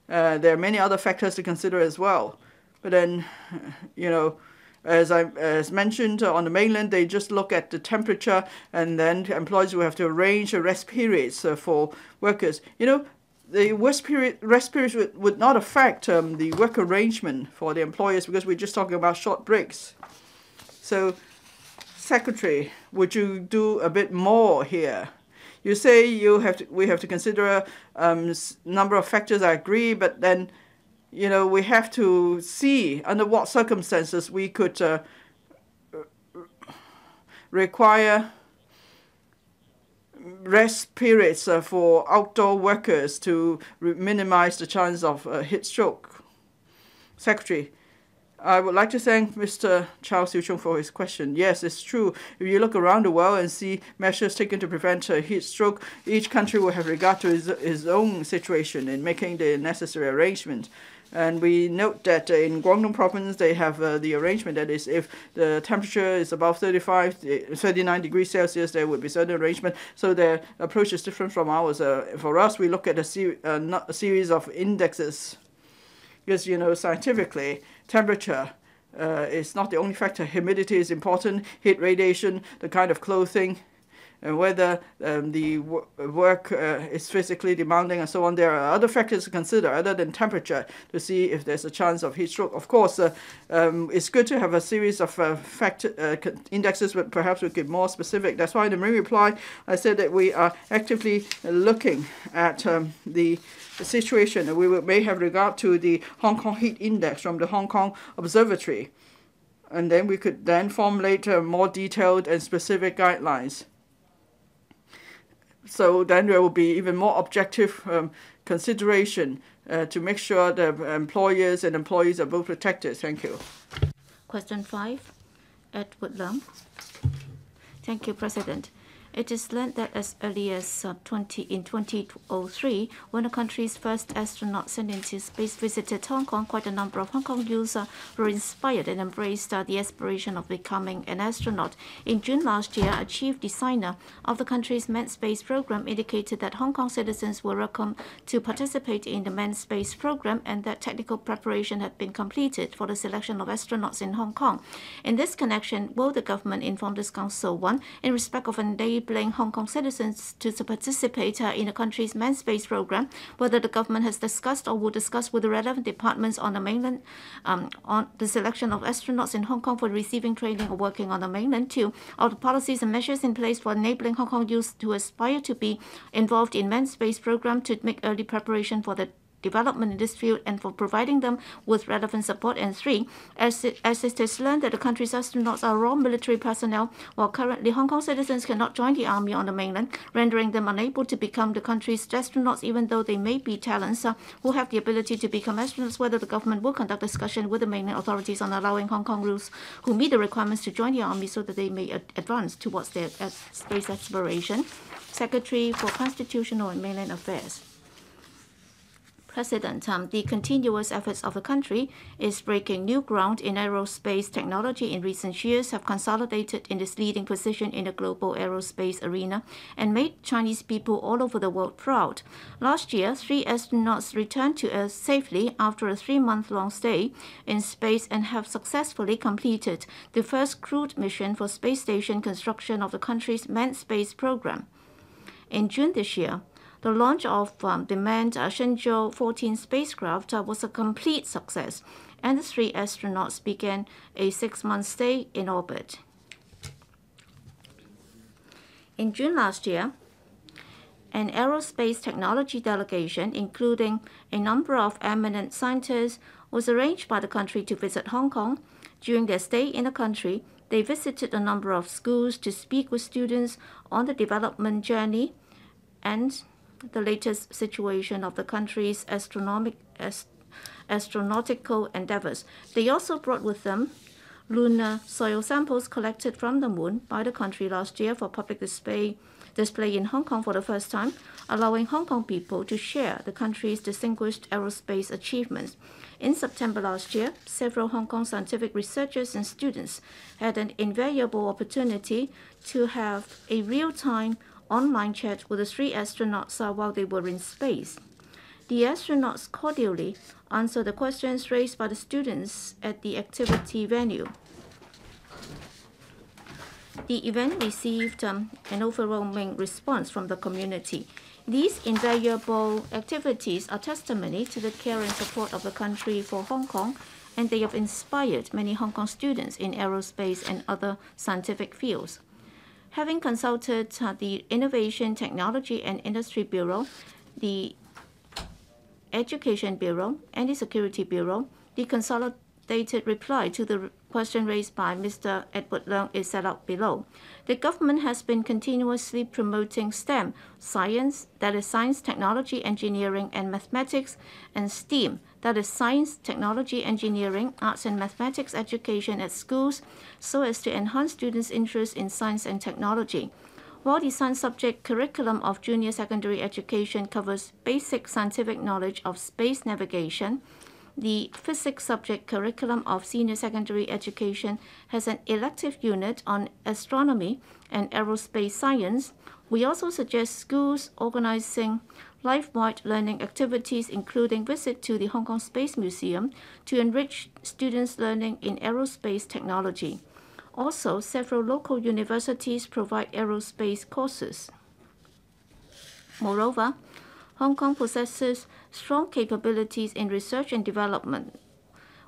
Uh, there are many other factors to consider as well. But then, you know, as I as mentioned on the mainland, they just look at the temperature, and then employees will have to arrange rest periods uh, for workers. You know, the rest period rest periods would, would not affect um, the work arrangement for the employers because we're just talking about short breaks. So, secretary, would you do a bit more here? You say you have to, we have to consider a um, number of factors. I agree, but then you know, we have to see under what circumstances we could uh, require rest periods uh, for outdoor workers to minimize the chance of heat stroke. Secretary, I would like to thank Mr. Chau Siu-chung for his question. Yes, it's true. If you look around the world and see measures taken to prevent a heat stroke, each country will have regard to its, its own situation in making the necessary arrangement. And we note that in Guangdong province, they have uh, the arrangement that is if the temperature is above 35, 39 degrees Celsius, there would be certain arrangement. So their approach is different from ours. Uh, for us, we look at a, ser uh, a series of indexes because, you know, scientifically, temperature uh, is not the only factor. Humidity is important, heat radiation, the kind of clothing, whether um, the work uh, is physically demanding and so on. There are other factors to consider other than temperature to see if there's a chance of heat stroke. Of course, uh, um, it's good to have a series of uh, factor uh, indexes, but perhaps we get more specific. That's why in the main reply, I said that we are actively looking at um, the situation. We may have regard to the Hong Kong Heat Index from the Hong Kong Observatory. And then we could then formulate uh, more detailed and specific guidelines. So then there will be even more objective um, consideration uh, to make sure that employers and employees are both protected. Thank you. Question five, Edward Lam. Thank you, President. It is learned that as early as uh, 20, in 2003, when the country's first astronaut sent into space visited Hong Kong, quite a number of Hong Kong youths uh, were inspired and embraced uh, the aspiration of becoming an astronaut. In June last year, a chief designer of the country's manned space program indicated that Hong Kong citizens were welcome to participate in the manned space program and that technical preparation had been completed for the selection of astronauts in Hong Kong. In this connection, will the government inform this council, one, in respect of an enabling enabling Hong Kong citizens to participate uh, in the country's manned space program, whether the government has discussed or will discuss with the relevant departments on the mainland um, on the selection of astronauts in Hong Kong for receiving training or working on the mainland. too, are the policies and measures in place for enabling Hong Kong youth to aspire to be involved in manned space program to make early preparation for the development in this field and for providing them with relevant support. And three, as as it is learned that the country's astronauts are raw military personnel, while currently Hong Kong citizens cannot join the army on the mainland, rendering them unable to become the country's astronauts, even though they may be talents uh, who have the ability to become astronauts, whether the government will conduct discussion with the mainland authorities on allowing Hong Kong rules who meet the requirements to join the army so that they may ad advance towards their space exploration. Secretary for Constitutional and Mainland Affairs. President, um, the continuous efforts of the country is breaking new ground in aerospace technology in recent years have consolidated in its leading position in the global aerospace arena and made Chinese people all over the world proud. Last year, three astronauts returned to Earth safely after a three-month-long stay in space and have successfully completed the first crewed mission for space station construction of the country's manned space program. In June this year, the launch of um, the manned uh, Shenzhou 14 spacecraft uh, was a complete success, and the three astronauts began a six-month stay in orbit. In June last year, an aerospace technology delegation, including a number of eminent scientists, was arranged by the country to visit Hong Kong. During their stay in the country, they visited a number of schools to speak with students on the development journey and the latest situation of the country's astronomic, ast astronautical endeavors. They also brought with them lunar soil samples collected from the moon by the country last year for public display, display in Hong Kong for the first time, allowing Hong Kong people to share the country's distinguished aerospace achievements. In September last year, several Hong Kong scientific researchers and students had an invaluable opportunity to have a real-time online chat with the three astronauts while they were in space. The astronauts cordially answered the questions raised by the students at the activity venue. The event received um, an overwhelming response from the community. These invaluable activities are testimony to the care and support of the country for Hong Kong, and they have inspired many Hong Kong students in aerospace and other scientific fields. Having consulted uh, the Innovation, Technology and Industry Bureau, the Education Bureau, and the Security Bureau, the consolidated reply to the question raised by Mr. Edward Leung is set out below. The government has been continuously promoting STEM, science, that is science, technology, engineering, and mathematics, and STEAM, that is science, technology, engineering, arts, and mathematics education at schools, so as to enhance students' interest in science and technology. While the science subject curriculum of junior secondary education covers basic scientific knowledge of space navigation, the physics subject curriculum of senior secondary education has an elective unit on astronomy and aerospace science. We also suggest schools organizing life-wide learning activities, including visit to the Hong Kong Space Museum to enrich students' learning in aerospace technology. Also, several local universities provide aerospace courses. Moreover, Hong Kong possesses strong capabilities in research and development,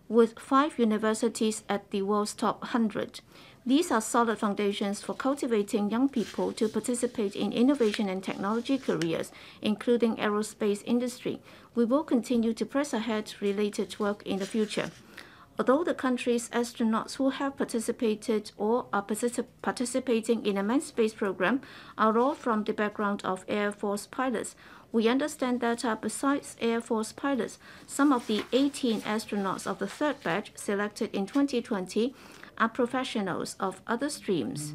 with five universities at the world's top 100. These are solid foundations for cultivating young people to participate in innovation and technology careers, including aerospace industry. We will continue to press ahead related work in the future. Although the country's astronauts who have participated or are participating in a manned space program are all from the background of Air Force pilots, we understand that uh, besides Air Force pilots, some of the 18 astronauts of the third batch selected in 2020 are professionals of other streams,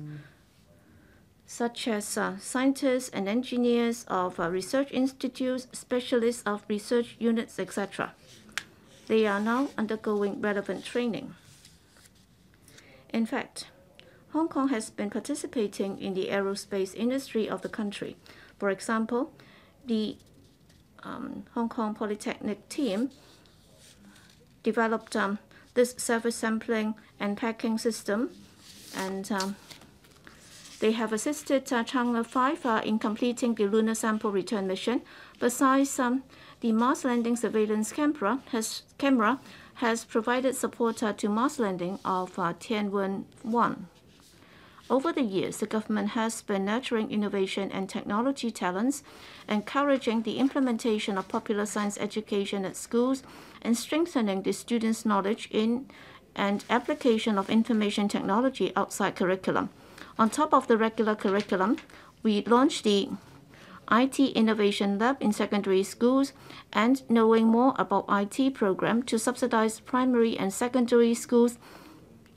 such as uh, scientists and engineers of uh, research institutes, specialists of research units, etc. They are now undergoing relevant training. In fact, Hong Kong has been participating in the aerospace industry of the country. For example, the um, Hong Kong Polytechnic team developed um, this surface sampling and packing system, and um, they have assisted uh, Chang'e 5 uh, in completing the lunar sample return mission. Besides, um, the Mars landing surveillance camera has, camera has provided support uh, to Mars landing of uh, Tianwen 1. Over the years, the government has been nurturing innovation and technology talents, encouraging the implementation of popular science education at schools, and strengthening the students' knowledge in and application of information technology outside curriculum. On top of the regular curriculum, we launched the IT Innovation Lab in secondary schools and Knowing More About IT program to subsidize primary and secondary schools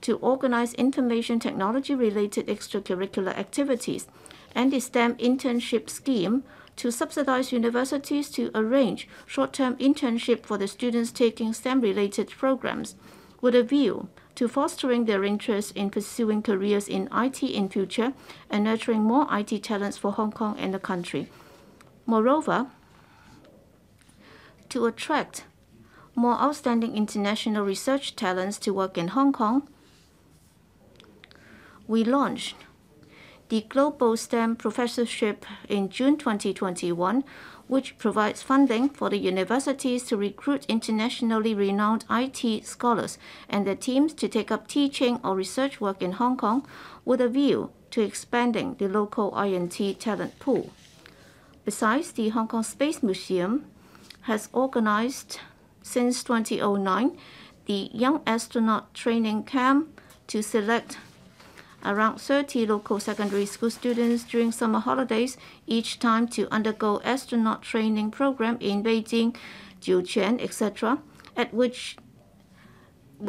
to organize information technology related extracurricular activities, and the STEM internship scheme to subsidize universities to arrange short term internship for the students taking STEM related programs, with a view to fostering their interest in pursuing careers in IT in future and nurturing more IT talents for Hong Kong and the country. Moreover, to attract more outstanding international research talents to work in Hong Kong, we launched the Global STEM Professorship in June 2021, which provides funding for the universities to recruit internationally renowned IT scholars and their teams to take up teaching or research work in Hong Kong with a view to expanding the local I&T talent pool. Besides, the Hong Kong Space Museum has organized since 2009 the Young Astronaut Training Camp to select around 30 local secondary school students during summer holidays, each time to undergo astronaut training program in Beijing, Jiuquan, etc., at which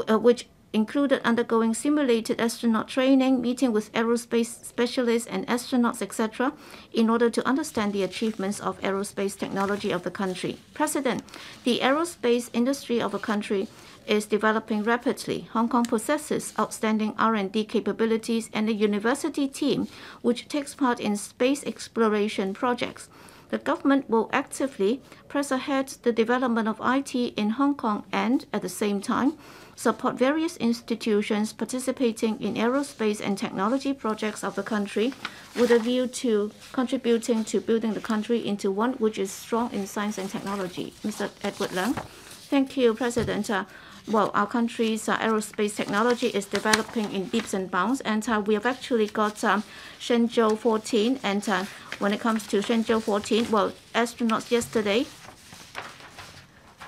uh, which included undergoing simulated astronaut training, meeting with aerospace specialists and astronauts, etc., in order to understand the achievements of aerospace technology of the country. President, the aerospace industry of a country is developing rapidly. Hong Kong possesses outstanding R&D capabilities and a university team which takes part in space exploration projects. The government will actively press ahead the development of IT in Hong Kong and, at the same time, support various institutions participating in aerospace and technology projects of the country with a view to contributing to building the country into one which is strong in science and technology. Mr. Edward Leung. Thank you, President. Uh, well, our country's uh, aerospace technology is developing in leaps and bounds, and uh, we have actually got um, Shenzhou 14. And uh, when it comes to Shenzhou 14, well, astronauts yesterday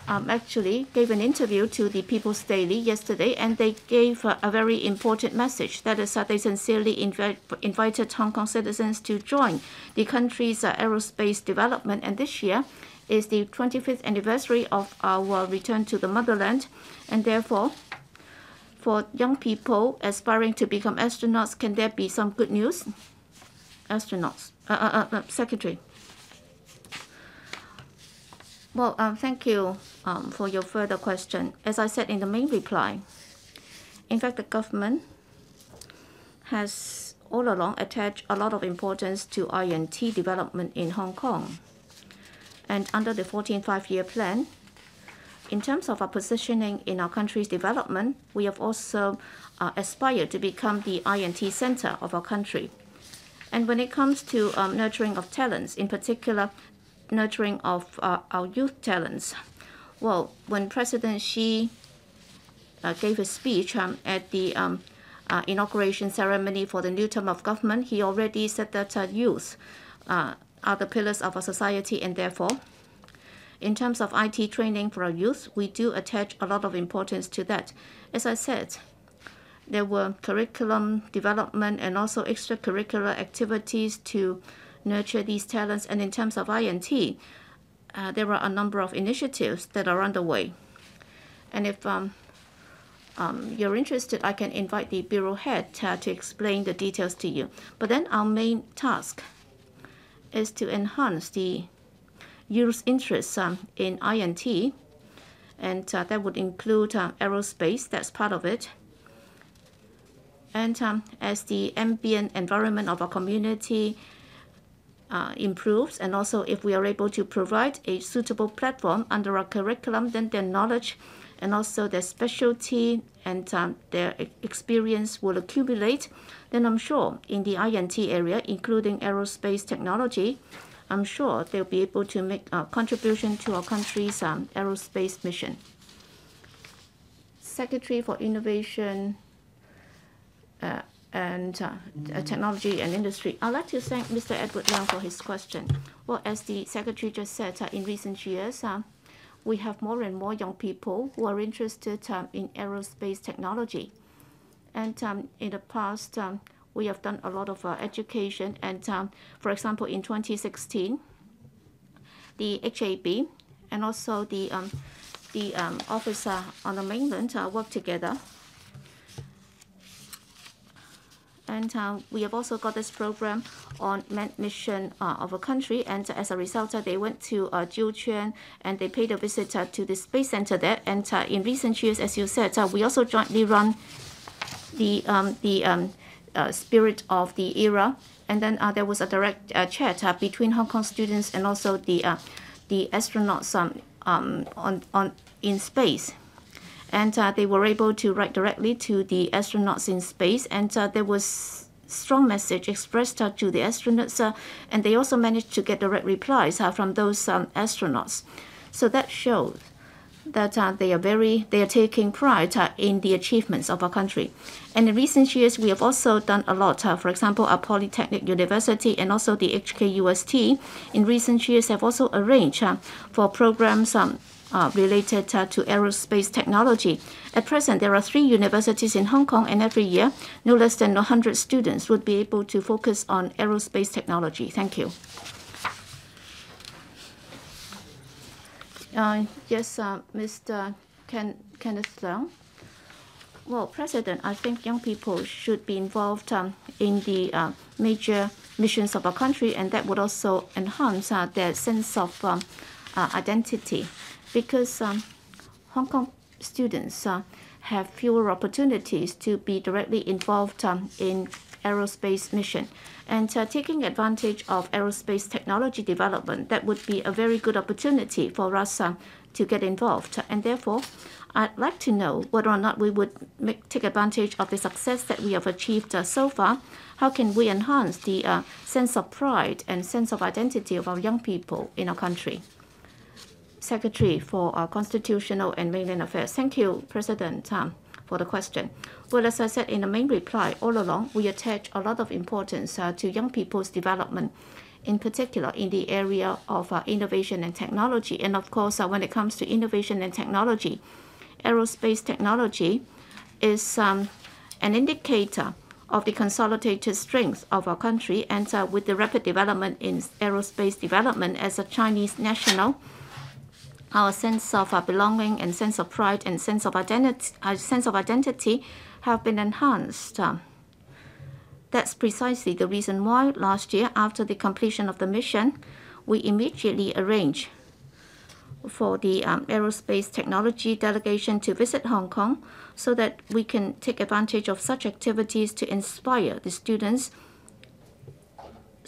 um, actually gave an interview to the People's Daily yesterday, and they gave uh, a very important message. That is, that they sincerely invi invited Hong Kong citizens to join the country's uh, aerospace development. And this year is the 25th anniversary of our return to the motherland, and therefore, for young people aspiring to become astronauts, can there be some good news? Astronauts, uh, uh, uh, uh Secretary. Well, um, thank you um, for your further question. As I said in the main reply, in fact, the government has all along attached a lot of importance to I&T development in Hong Kong. And under the 14th five-year plan, in terms of our positioning in our country's development, we have also uh, aspired to become the I&T center of our country. And when it comes to um, nurturing of talents, in particular, nurturing of uh, our youth talents. Well, when President Xi uh, gave a speech um, at the um, uh, inauguration ceremony for the new term of government, he already said that uh, youth uh, are the pillars of our society, and therefore, in terms of IT training for our youth, we do attach a lot of importance to that. As I said, there were curriculum development and also extracurricular activities to nurture these talents. And in terms of I&T, uh, there are a number of initiatives that are underway. And if um, um, you're interested, I can invite the bureau head uh, to explain the details to you. But then our main task is to enhance the youth interest um, in I&T, and uh, that would include uh, aerospace, that's part of it. And um, as the ambient environment of our community uh, improves, and also if we are able to provide a suitable platform under our curriculum, then their knowledge and also their specialty and um, their experience will accumulate, then I'm sure in the I&T area, including aerospace technology, I'm sure they'll be able to make a contribution to our country's um, aerospace mission. Secretary for Innovation, uh, and uh, technology and industry. I'd like to thank Mr. Edward Leung for his question. Well, as the secretary just said, uh, in recent years, uh, we have more and more young people who are interested um, in aerospace technology. And um, in the past, um, we have done a lot of uh, education. And um, for example, in 2016, the HAB and also the um, the um, officer on the mainland uh, worked together And uh, we have also got this program on mission uh, of a country. And as a result, uh, they went to uh, Jiuquan and they paid a visit uh, to the space center there. And uh, in recent years, as you said, uh, we also jointly run the um, the um, spirit of the era. And then there was a direct chat between Hong Kong students and also the the astronauts um, um, on on in space and uh, they were able to write directly to the astronauts in space, and uh, there was strong message expressed uh, to the astronauts, uh, and they also managed to get direct replies uh, from those um, astronauts. So that shows that uh, they are very they are taking pride in the achievements of our country. And in recent years, we have also done a lot. for example, our Polytechnic University and also the HKUST in recent years have also arranged for programs um, uh, related uh, to aerospace technology. At present, there are three universities in Hong Kong, and every year, no less than 100 students would be able to focus on aerospace technology. Thank you. Uh, yes, uh, Mr. Ken Kenneth Leung. Well, President, I think young people should be involved um, in the uh, major missions of our country, and that would also enhance uh, their sense of um, uh, identity because um, Hong Kong students uh, have fewer opportunities to be directly involved um, in aerospace mission. And uh, taking advantage of aerospace technology development, that would be a very good opportunity for us uh, to get involved. And therefore, I'd like to know whether or not we would make, take advantage of the success that we have achieved uh, so far. How can we enhance the uh, sense of pride and sense of identity of our young people in our country? Secretary for uh, Constitutional and Mainland Affairs. Thank you, President, um, for the question. Well, as I said in the main reply, all along, we attach a lot of importance uh, to young people's development, in particular in the area of uh, innovation and technology. And of course, uh, when it comes to innovation and technology, aerospace technology is um, an indicator of the consolidated strength of our country. And uh, with the rapid development in aerospace development as a Chinese national, our sense of uh, belonging and sense of pride and sense of identity, uh, sense of identity have been enhanced. Um, that's precisely the reason why last year, after the completion of the mission, we immediately arranged for the um, aerospace technology delegation to visit Hong Kong so that we can take advantage of such activities to inspire the students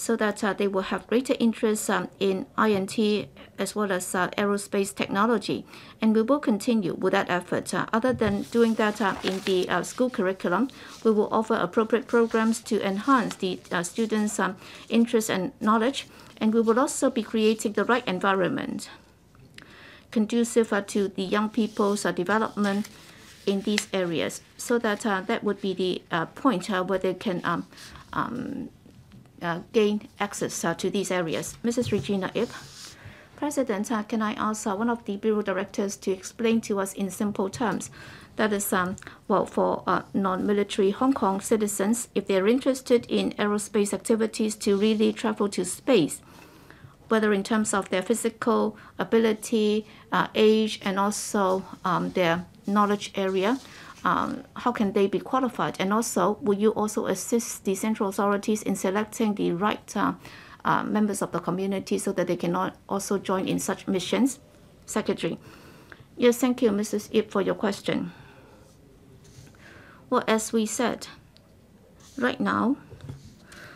so that uh, they will have greater interest um, in I&T as well as uh, aerospace technology. And we will continue with that effort. Uh, other than doing that uh, in the uh, school curriculum, we will offer appropriate programs to enhance the uh, students' um, interest and knowledge. And we will also be creating the right environment conducive to the young people's development in these areas so that that would be the point where they can um, um, gain access uh, to these areas. Mrs. Regina Ip. President, uh, can I ask one of the Bureau Directors to explain to us in simple terms that is, um, well, for uh, non-military Hong Kong citizens, if they're interested in aerospace activities to really travel to space, whether in terms of their physical ability, uh, age, and also um, their knowledge area, um, how can they be qualified? And also, will you also assist the central authorities in selecting the right uh, uh, members of the community so that they can also join in such missions? Secretary. Yes, thank you, Mrs. Ip, for your question. Well, as we said, right now,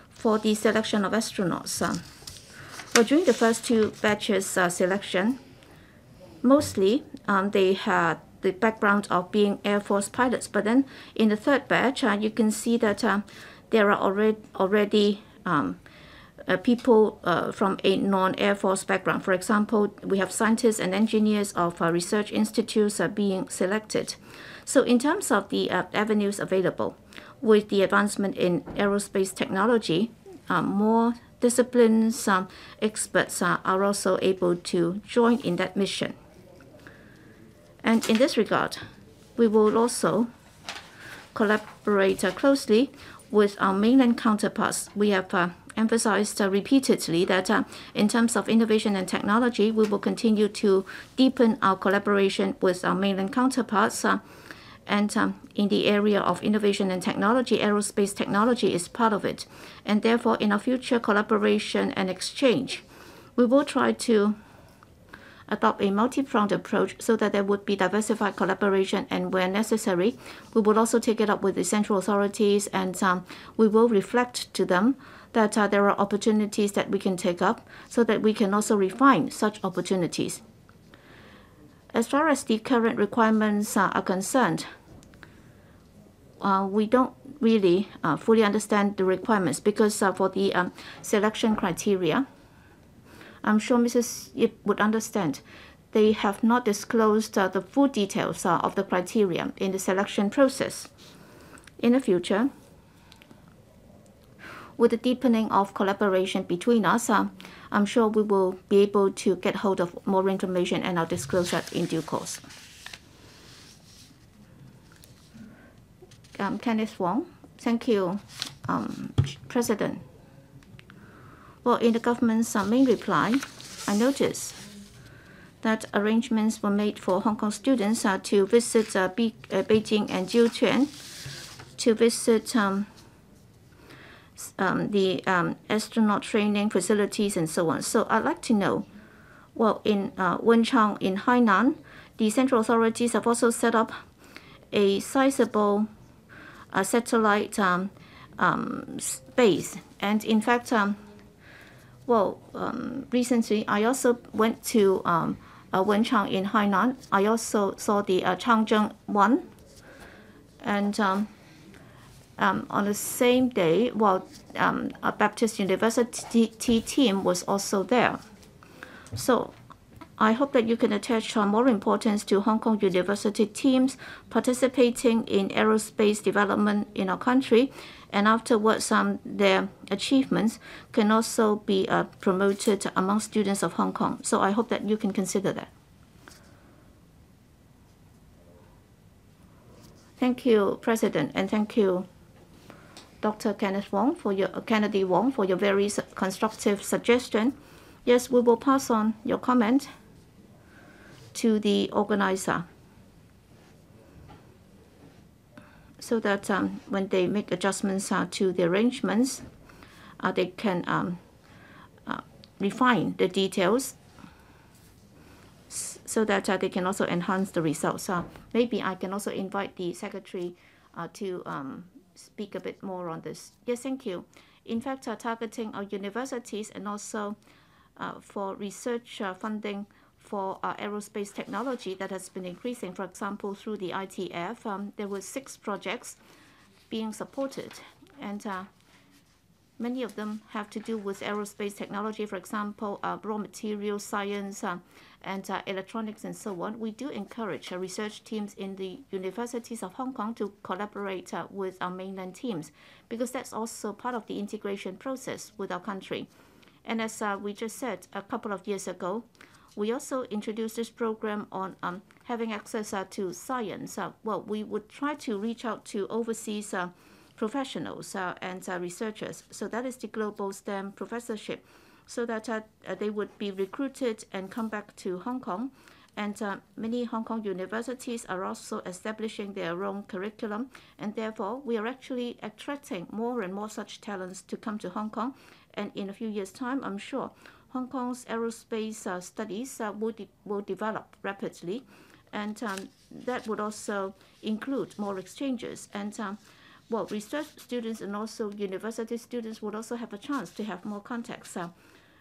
for the selection of astronauts, uh, well, during the first two batches uh, selection, mostly um, they had the background of being Air Force pilots. But then in the third batch, uh, you can see that uh, there are already already um, uh, people uh, from a non-Air Force background. For example, we have scientists and engineers of uh, research institutes are being selected. So in terms of the uh, avenues available, with the advancement in aerospace technology, um, more disciplines, um, experts are also able to join in that mission. And in this regard, we will also collaborate closely with our mainland counterparts. We have uh, emphasized uh, repeatedly that uh, in terms of innovation and technology, we will continue to deepen our collaboration with our mainland counterparts. Uh, and um, in the area of innovation and technology, aerospace technology is part of it. And therefore, in our future collaboration and exchange, we will try to adopt a multi-pronged approach so that there would be diversified collaboration and where necessary, we will also take it up with the central authorities and um, we will reflect to them that uh, there are opportunities that we can take up so that we can also refine such opportunities. As far as the current requirements uh, are concerned, uh, we don't really uh, fully understand the requirements because uh, for the um, selection criteria, I'm sure Mrs. Ip would understand. They have not disclosed uh, the full details uh, of the criteria in the selection process. In the future, with the deepening of collaboration between us, uh, I'm sure we will be able to get hold of more information and I'll disclose that in due course. Um, Kennedy Wong, thank you, um, President. Well, in the government's main reply, I noticed that arrangements were made for Hong Kong students uh, to visit uh, Be uh, Beijing and Jiuquan to visit um, um, the um, astronaut training facilities and so on. So I'd like to know, well, in uh, Wenchang in Hainan, the central authorities have also set up a sizable uh, satellite um, um, base. And in fact, um, well, um, recently I also went to um, uh, Wenchang in Hainan. I also saw the uh, Changzheng 1. And um, um, on the same day, well, um, a Baptist University team was also there. So I hope that you can attach uh, more importance to Hong Kong University teams participating in aerospace development in our country, and afterwards, um, their achievements can also be uh, promoted among students of Hong Kong. So I hope that you can consider that. Thank you, President, and thank you, Dr. Kenneth Wong, for your Kennedy Wong, for your very constructive suggestion. Yes, we will pass on your comment to the organizer so that um, when they make adjustments uh, to the arrangements, uh, they can um, uh, refine the details so that uh, they can also enhance the results. Uh, maybe I can also invite the secretary uh, to um, speak a bit more on this. Yes, thank you. In fact, targeting our universities and also for research funding for uh, aerospace technology that has been increasing. For example, through the ITF, um, there were six projects being supported, and uh, many of them have to do with aerospace technology, for example, uh, raw material science uh, and uh, electronics and so on. We do encourage uh, research teams in the universities of Hong Kong to collaborate with our mainland teams because that's also part of the integration process with our country. And as we just said a couple of years ago, we also introduced this program on um, having access uh, to science. Uh, well, we would try to reach out to overseas uh, professionals uh, and uh, researchers. So that is the Global STEM professorship, so that uh, they would be recruited and come back to Hong Kong. And many Hong Kong universities are also establishing their own curriculum, and therefore we are actually attracting more and more such talents to come to Hong Kong. And in a few years' time, I'm sure Hong Kong's aerospace uh, studies uh, will, de will develop rapidly, and um, that would also include more exchanges. And um, well, research students and also university students would also have a chance to have more contacts. Uh,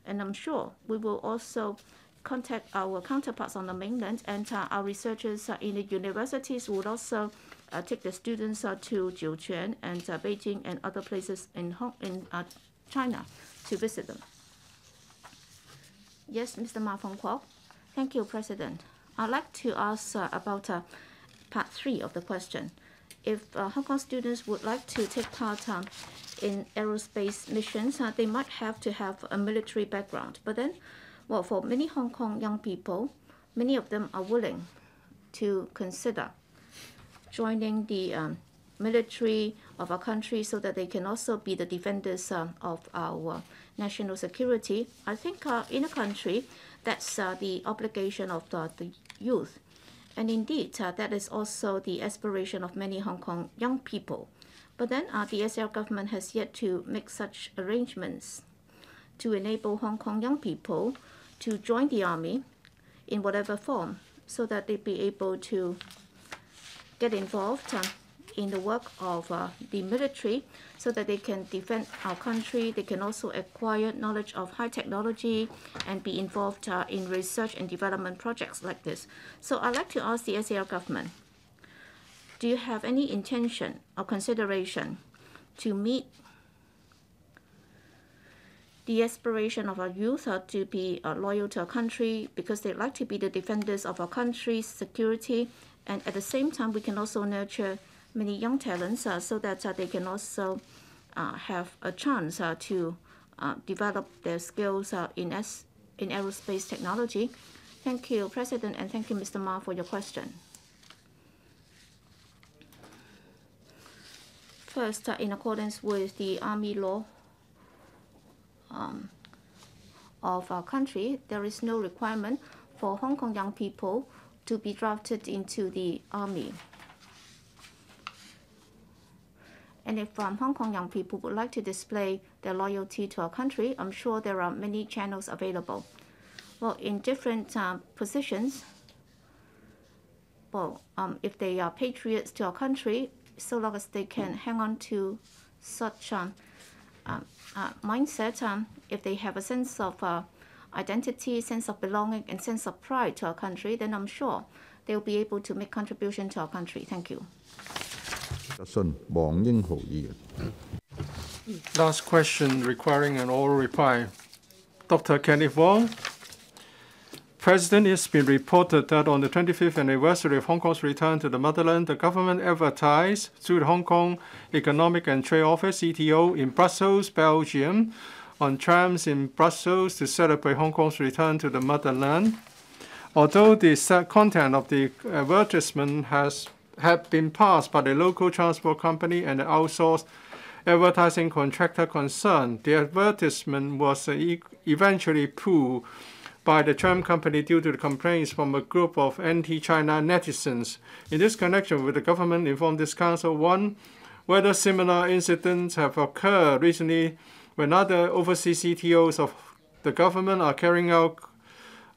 and I'm sure we will also contact our counterparts on the mainland, and uh, our researchers uh, in the universities would also uh, take the students to Jiuquan and Beijing and other places in, Hong in China to visit them. Yes, Mr. Ma Fung-kwok. Thank you, President. I'd like to ask uh, about uh, part three of the question. If uh, Hong Kong students would like to take part um, in aerospace missions, uh, they might have to have a military background. But then, well, for many Hong Kong young people, many of them are willing to consider joining the um, military of our country so that they can also be the defenders uh, of our national security. I think uh, in a country, that's uh, the obligation of the, the youth. And indeed, uh, that is also the aspiration of many Hong Kong young people. But then uh, the SAR government has yet to make such arrangements to enable Hong Kong young people to join the army in whatever form so that they be able to get involved uh, in the work of uh, the military so that they can defend our country. They can also acquire knowledge of high technology and be involved uh, in research and development projects like this. So I'd like to ask the SAR government, do you have any intention or consideration to meet the aspiration of our youth are to be uh, loyal to our country because they'd like to be the defenders of our country's security. And at the same time, we can also nurture many young talents uh, so that uh, they can also uh, have a chance to develop their skills in, in aerospace technology. Thank you, President, and thank you, Mr. Ma, for your question. First, in accordance with the Army law um, of our country, there is no requirement for Hong Kong young people to be drafted into the Army. And if um, Hong Kong young people would like to display their loyalty to our country, I'm sure there are many channels available. Well, in different uh, positions, well, um, if they are patriots to our country, so long as they can hang on to such um, um, uh, mindset, um, if they have a sense of uh, identity, sense of belonging, and sense of pride to our country, then I'm sure they will be able to make contribution to our country. Thank you. Last question requiring an oral reply. Dr. Kennedy Wong. President, it's been reported that on the 25th anniversary of Hong Kong's return to the motherland, the government advertised through the Hong Kong Economic and Trade Office, ETO, in Brussels, Belgium, on trams in Brussels to celebrate Hong Kong's return to the motherland. Although the content of the uh, advertisement has had been passed by the local transport company and the outsourced advertising contractor concerned, the advertisement was uh, e- eventually pulled by the tram company due to the complaints from a group of anti-China netizens. In this connection, will the government inform this council one whether similar incidents have occurred recently when other overseas ETOs of the government are carrying out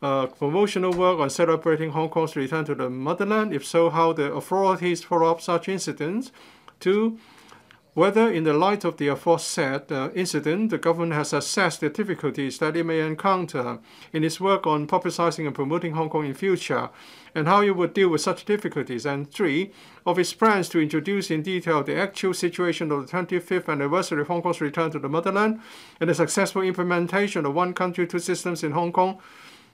uh, promotional work on celebrating Hong Kong's return to the motherland? If so, how the authorities follow up such incidents? Two, whether in the light of the aforesaid uh, incident, the government has assessed the difficulties that it may encounter in its work on publicizing and promoting Hong Kong in future, and how it would deal with such difficulties. And three, of its plans to introduce in detail the actual situation of the 25th anniversary of Hong Kong's return to the motherland and the successful implementation of one country, two systems in Hong Kong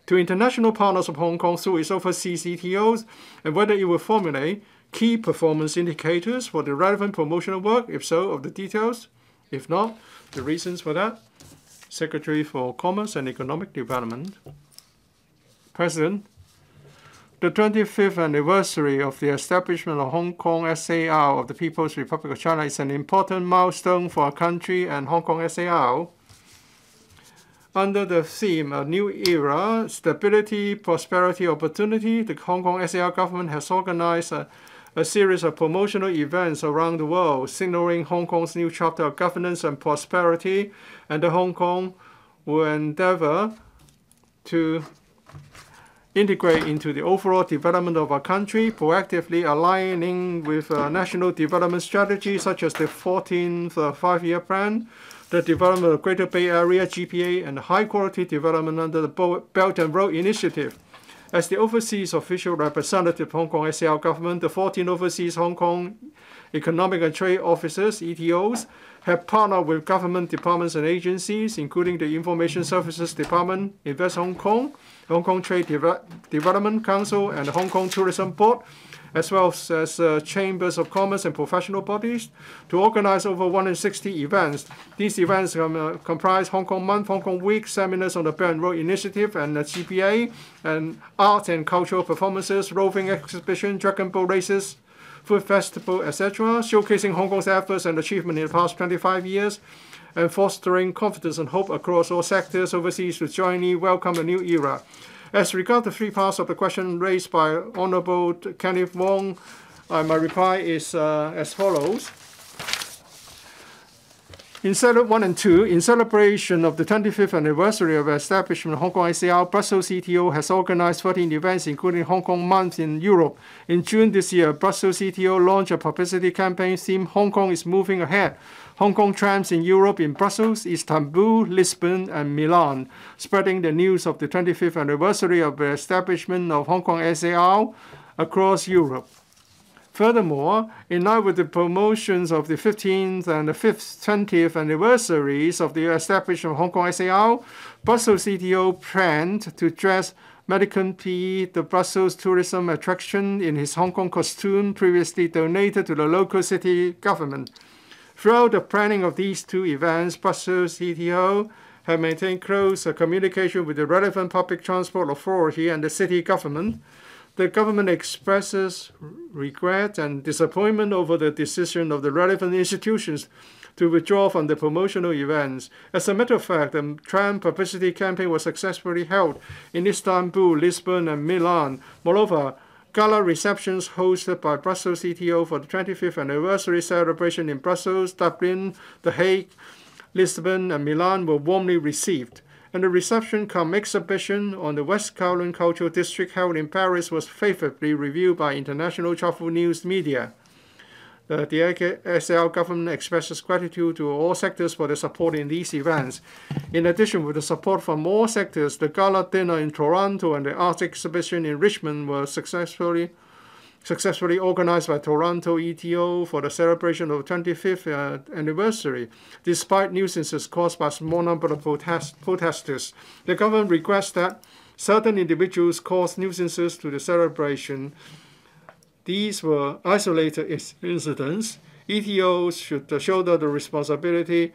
to international partners of Hong Kong through its overseas ETOs, and whether it will formulate key performance indicators for the relevant promotional work, if so, of the details, if not, the reasons for that. Secretary for Commerce and Economic Development. President, the 25th anniversary of the establishment of Hong Kong SAR of the People's Republic of China is an important milestone for our country and Hong Kong SAR. Under the theme A New Era, Stability, Prosperity, Opportunity, the Hong Kong SAR government has organized a, a series of promotional events around the world, signaling Hong Kong's new chapter of governance and prosperity, and the Hong Kong will endeavor to integrate into the overall development of our country, proactively aligning with uh, national development strategies such as the 14th uh, five-year plan, the development of Greater Bay Area GBA, and high quality development under the Belt and Road Initiative. As the overseas official representative of Hong Kong SAR government, the 14 overseas Hong Kong economic and trade officers, ETOs, have partnered with government departments and agencies, including the Information Services Department, Invest Hong Kong, Hong Kong Trade Deve- Development Council, and the Hong Kong Tourism Board, as well as uh, chambers of commerce and professional bodies, to organize over 160 events. These events um, uh, comprise Hong Kong Month, Hong Kong Week, seminars on the Belt and Road Initiative and the GBA, and art and cultural performances, roving exhibition, dragon boat races, food festival, etc., showcasing Hong Kong's efforts and achievement in the past 25 years, and fostering confidence and hope across all sectors overseas to jointly welcome a new era. As regard the three parts of the question raised by Honourable Kennedy Wong, uh, my reply is uh, as follows. In cele- 1 and 2, in celebration of the 25th anniversary of establishment of Hong Kong SAR, Brussels ETO has organized 14 events, including Hong Kong Month in Europe. In June this year, Brussels ETO launched a publicity campaign themed Hong Kong is moving ahead. Hong Kong trams in Europe in Brussels, Istanbul, Lisbon, and Milan, spreading the news of the 25th anniversary of the establishment of Hong Kong SAR across Europe. Furthermore, in line with the promotions of the 15th and the 5th, 20th anniversaries of the establishment of Hong Kong SAR, Brussels ETO planned to dress Manneken Pis, the Brussels tourism attraction, in his Hong Kong costume previously donated to the local city government. Throughout the planning of these two events, Brussels ETO have maintained close communication with the relevant public transport authority and the city government. The government expresses regret and disappointment over the decision of the relevant institutions to withdraw from the promotional events. As a matter of fact, the tram publicity campaign was successfully held in Istanbul, Lisbon, and Milan. Moreover, gala receptions hosted by Brussels ETO for the 25th anniversary celebration in Brussels, Dublin, The Hague, Lisbon, and Milan were warmly received. and the reception cum exhibition on the West Kowloon Cultural District held in Paris was favorably reviewed by international travel news media. The, the ASL government expresses gratitude to all sectors for their support in these events. In addition, with the support from all sectors, the gala dinner in Toronto and the art exhibition in Richmond were successfully successfully organized by Toronto ETO for the celebration of the 25th uh, anniversary, despite nuisances caused by a small number of protest protesters. The government regrets that certain individuals caused nuisances to the celebration. These were isolated incidents. ETOs should shoulder the responsibility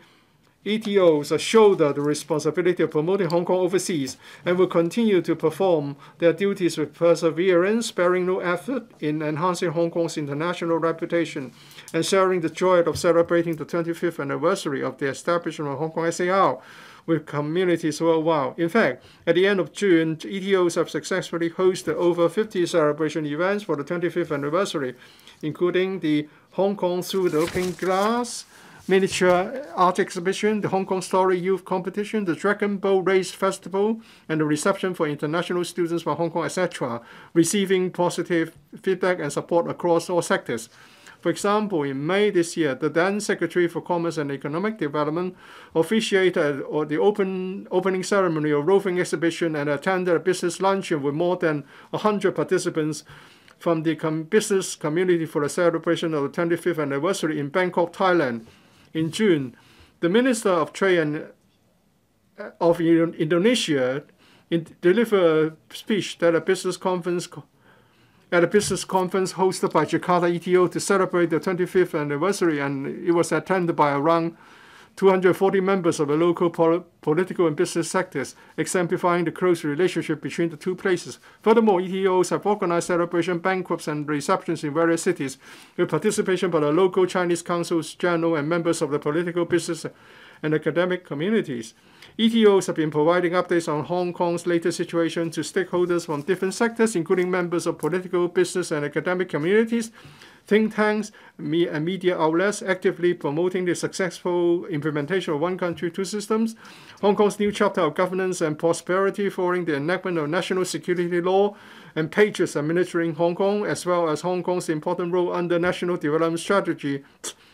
ETOs shoulder the responsibility of promoting Hong Kong overseas and will continue to perform their duties with perseverance, sparing no effort in enhancing Hong Kong's international reputation and sharing the joy of celebrating the 25th anniversary of the establishment of Hong Kong SAR with communities worldwide. In fact, at the end of June, ETOs have successfully hosted over 50 celebration events for the 25th anniversary, including the Hong Kong Through the Looking Glass, miniature art exhibition, the Hong Kong Story Youth Competition, the Dragon Boat Race Festival, and the reception for international students from Hong Kong, etc., receiving positive feedback and support across all sectors. For example, in May this year, the then Secretary for Commerce and Economic Development officiated the open, opening ceremony of roving exhibition and attended a business luncheon with more than 100 participants from the com business community for the celebration of the 25th anniversary in Bangkok, Thailand. In June, the Minister of Trade and, of Indonesia in, delivered a speech at a business conference at a business conference hosted by Jakarta ETO to celebrate the 25th anniversary, and it was attended by around 240 members of the local pol political and business sectors, exemplifying the close relationship between the two places. Furthermore, ETOs have organized celebration banquets and receptions in various cities, with participation by the local Chinese councils, journal, and members of the political, business, and academic communities. ETOs have been providing updates on Hong Kong's latest situation to stakeholders from different sectors, including members of political, business, and academic communities, think tanks and media outlets actively promoting the successful implementation of one country, two systems, Hong Kong's new chapter of governance and prosperity following the enactment of national security law, and pages administering Hong Kong, as well as Hong Kong's important role under national development strategy,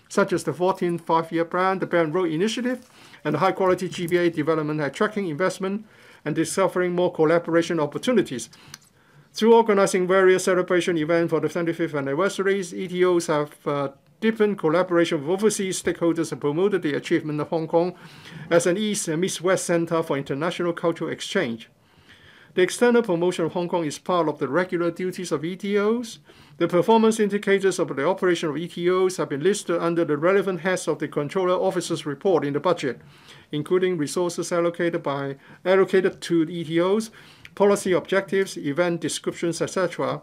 such as the 14th five-year plan, the Belt and Road Initiative, and high-quality GBA development attracting investment and discovering more collaboration opportunities. Through organizing various celebration events for the 25th anniversaries, ETOs have uh, deepened collaboration with overseas stakeholders and promoted the achievement of Hong Kong as an East and East-West center for international cultural exchange. The external promotion of Hong Kong is part of the regular duties of ETOs. The performance indicators of the operation of ETOs have been listed under the relevant heads of the Controller Officer's report in the budget, including resources allocated by allocated to the ETOs, policy objectives, event descriptions, etc.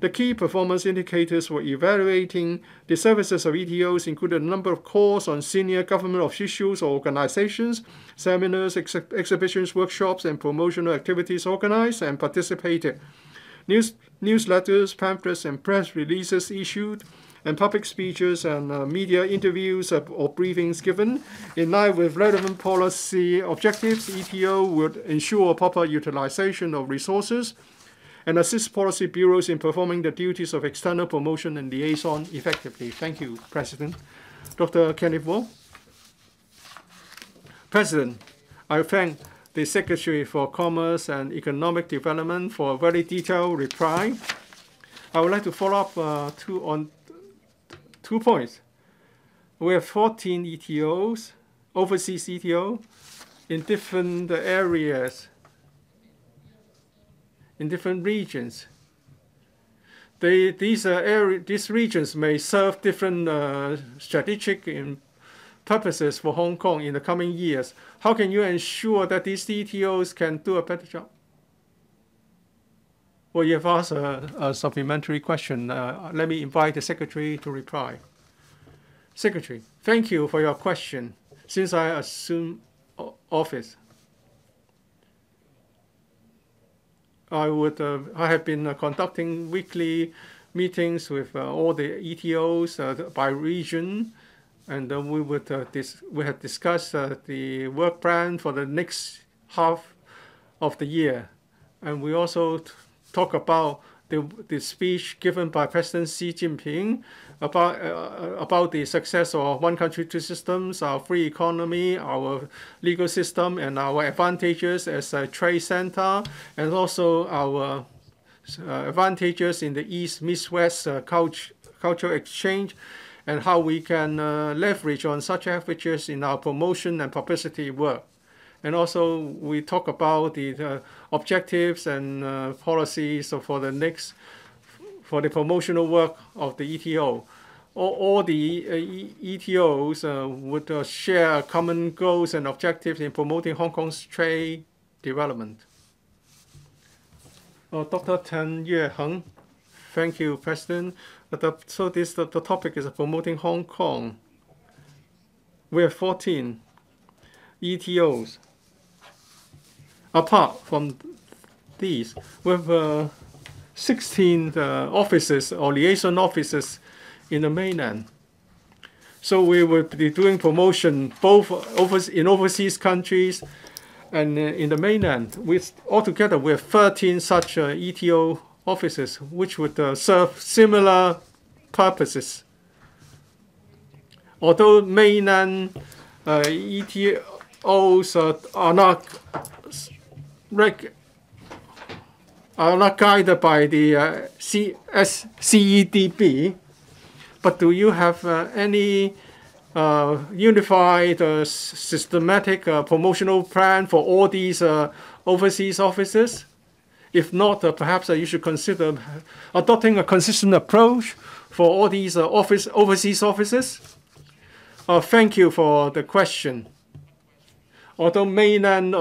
The key performance indicators for evaluating the services of ETOs include the number of calls on senior government officials or organizations, seminars, ex exhibitions, workshops, and promotional activities organized and participated, news, newsletters, pamphlets, and press releases issued, and public speeches and uh, media interviews or, briefings given. In line with relevant policy objectives, ETO would ensure proper utilization of resources and assist policy bureaus in performing the duties of external promotion and liaison effectively. Thank you, President. Dr. Kennedy Wong. President, I thank the Secretary for Commerce and Economic Development for a very detailed reply. I would like to follow up uh, two, on two points. We have 14 ETOs, overseas ETO, in different areas in different regions. They, these, uh, area, these regions may serve different uh, strategic purposes for Hong Kong in the coming years. How can you ensure that these ETOs can do a better job? Well, you have asked a, a supplementary question. Uh, let me invite the Secretary to reply. Secretary, thank you for your question. Since I assume office, I would uh, I have been uh, conducting weekly meetings with uh, all the ETOs uh, by region, and then we would uh, we had discussed uh, the work plan for the next half of the year. And we also talk about the, the speech given by President Xi Jinping about, uh, about the success of one country, two systems, our free economy, our legal system, and our advantages as a trade center, and also our uh, advantages in the East, Midwest uh, culture, cultural exchange, and how we can uh, leverage on such advantages in our promotion and publicity work. And also, we talk about the, the objectives and uh, policies for the next, for the promotional work of the ETO. All, all the uh, ETOs uh, would uh, share common goals and objectives in promoting Hong Kong's trade development. Uh, Dr. Tan Yueheng, thank you, President. The, so this the, the topic is promoting Hong Kong. We have 14 ETOs apart from these, we have uh, 16 uh, offices or liaison offices in the mainland. So we will be doing promotion both in overseas countries and uh, in the mainland. With altogether, we have 13 such uh, ETO offices, which would uh, serve similar purposes. Although mainland uh, ETOs are not are not guided by the uh, CS, CEDB, but do you have uh, any uh, unified uh, systematic uh, promotional plan for all these uh, overseas offices? If not, perhaps you should consider adopting a consistent approach for all these office overseas offices. thank you for the question. Although mainland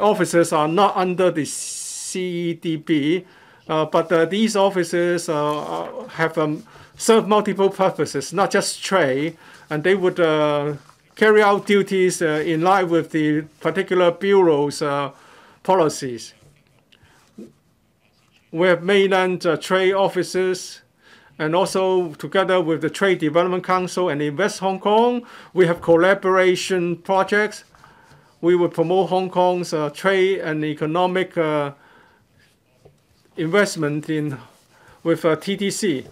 offices are not under the CEDB, uh, but uh, these offices uh, have um, serve multiple purposes, not just trade, and they would uh, carry out duties uh, in line with the particular bureau's uh, policies. We have mainland trade offices, and also together with the Trade Development Council and Invest Hong Kong, we have collaboration projects we will promote Hong Kong's uh, trade and economic uh, investment in with uh, TDC.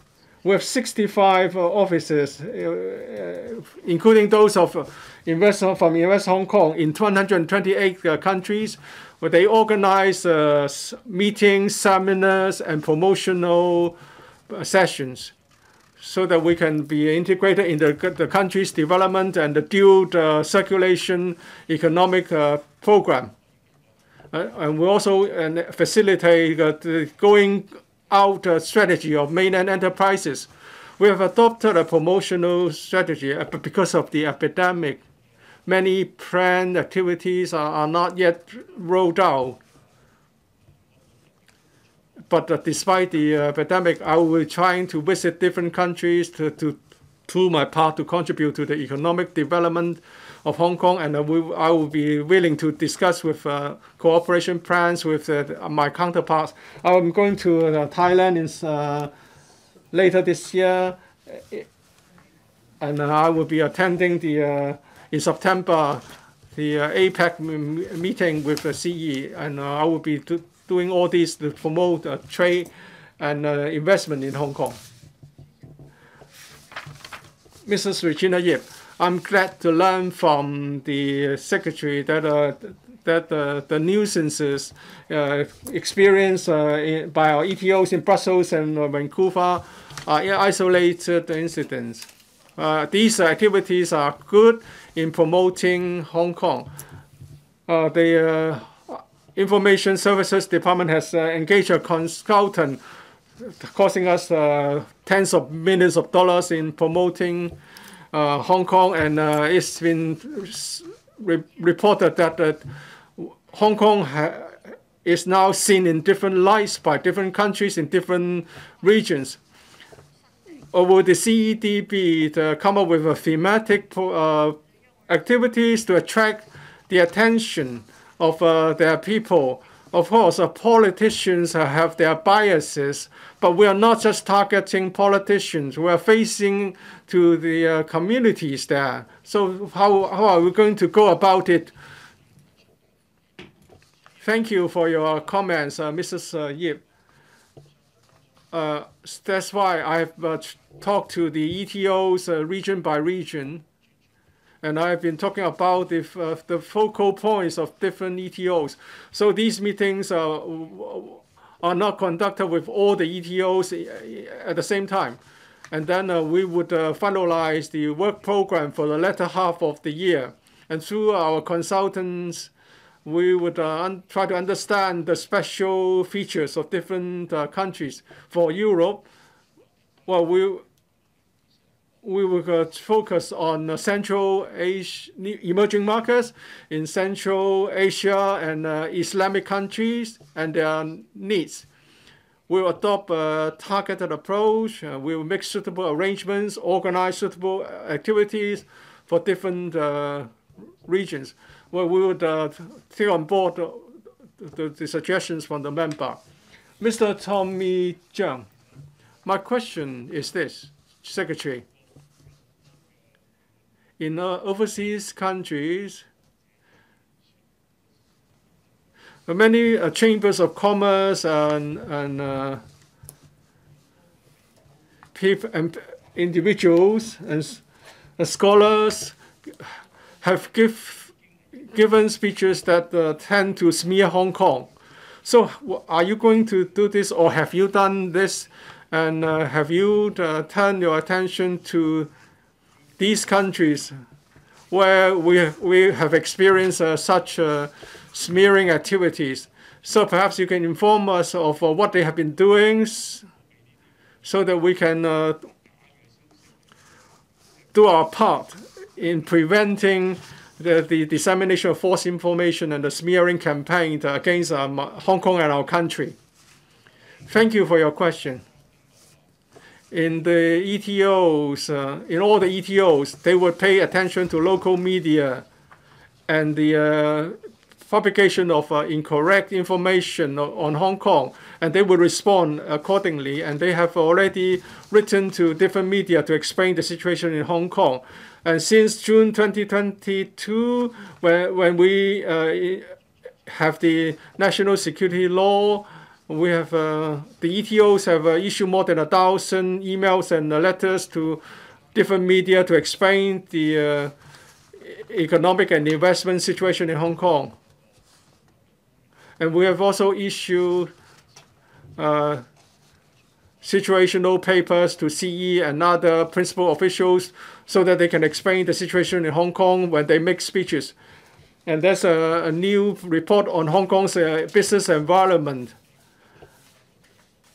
We have 65 uh, offices, uh, uh, including those of Invest from Invest Hong Kong in 128 countries, where they organize meetings, seminars, and promotional sessions so that we can be integrated in the, the country's development and the dual uh, circulation economic uh, program. Uh, and we also uh, facilitate the going out uh, strategy of mainland enterprises. We have adopted a promotional strategy uh, because of the epidemic. Many planned activities are, are not yet rolled out but uh, despite the uh, pandemic, I will be trying to visit different countries to, to do my part to contribute to the economic development of Hong Kong, and I will, I will be willing to discuss with uh, cooperation plans with uh, my counterparts. I'm going to uh, Thailand in, uh, later this year, and I will be attending the in September the APEC meeting with the CE, and I will be doing all this to promote uh, trade and uh, investment in Hong Kong. Mrs. Regina Ip, I'm glad to learn from the secretary that uh, that uh, the nuisances uh, experienced uh, by our ETOs in Brussels and Vancouver are isolated incidents. these activities are good in promoting Hong Kong. they Information Services Department has uh, engaged a consultant, costing us uh, tens of millions of dollars in promoting uh, Hong Kong, and uh, it's been re reported that uh, Hong Kong is now seen in different lights by different countries in different regions. Or will the CEDB come up with a thematic uh, activities to attract the attention of uh, their people. Of course, uh, politicians have their biases, but we are not just targeting politicians. We are facing to the uh, communities there. So how, how are we going to go about it Thank you for your comments, uh, Mrs. uh, Ip. Uh, that's why I've talked to the ETOs region by region, and I've been talking about the, uh, the focal points of different ETOs. So these meetings are, are not conducted with all the ETOs uh, at the same time. And then uh, we would uh, finalize the work program for the latter half of the year. And through our consultants, we would uh, try to understand the special features of different uh, countries. For Europe, well, we we will uh, focus on uh, Central Asia, emerging markets in Central Asia and uh, Islamic countries and their needs. We will adopt a targeted approach. We will make suitable arrangements, organize suitable activities for different regions. Well, we would take on board the, the, the suggestions from the member. Mr. Tommy Cheung, my question is this, Secretary. In uh, overseas countries, many uh, chambers of commerce and, and uh, people and individuals and uh, scholars have give, given speeches that uh, tend to smear Hong Kong. So, are you going to do this, or have you done this? And uh, have you uh, turned your attention to these countries where we, we have experienced uh, such uh, smearing activities? So, perhaps you can inform us of uh, what they have been doing so that we can uh, do our part in preventing the, the dissemination of false information and the smearing campaign against um, Hong Kong and our country. Thank you for your question. In the ETOs, uh, in all the ETOs, they would pay attention to local media and the uh, of uh, incorrect information on Hong Kong, and they will respond accordingly. And they have already written to different media to explain the situation in Hong Kong. And since June 2022, when, when we uh, have the national security law, we have uh, the ETOs have uh, issued more than a thousand emails and uh, letters to different media to explain the economic and investment situation in Hong Kong. And we have also issued uh, situational papers to CE and other principal officials so that they can explain the situation in Hong Kong when they make speeches. And there's a, a new report on Hong Kong's uh, business environment.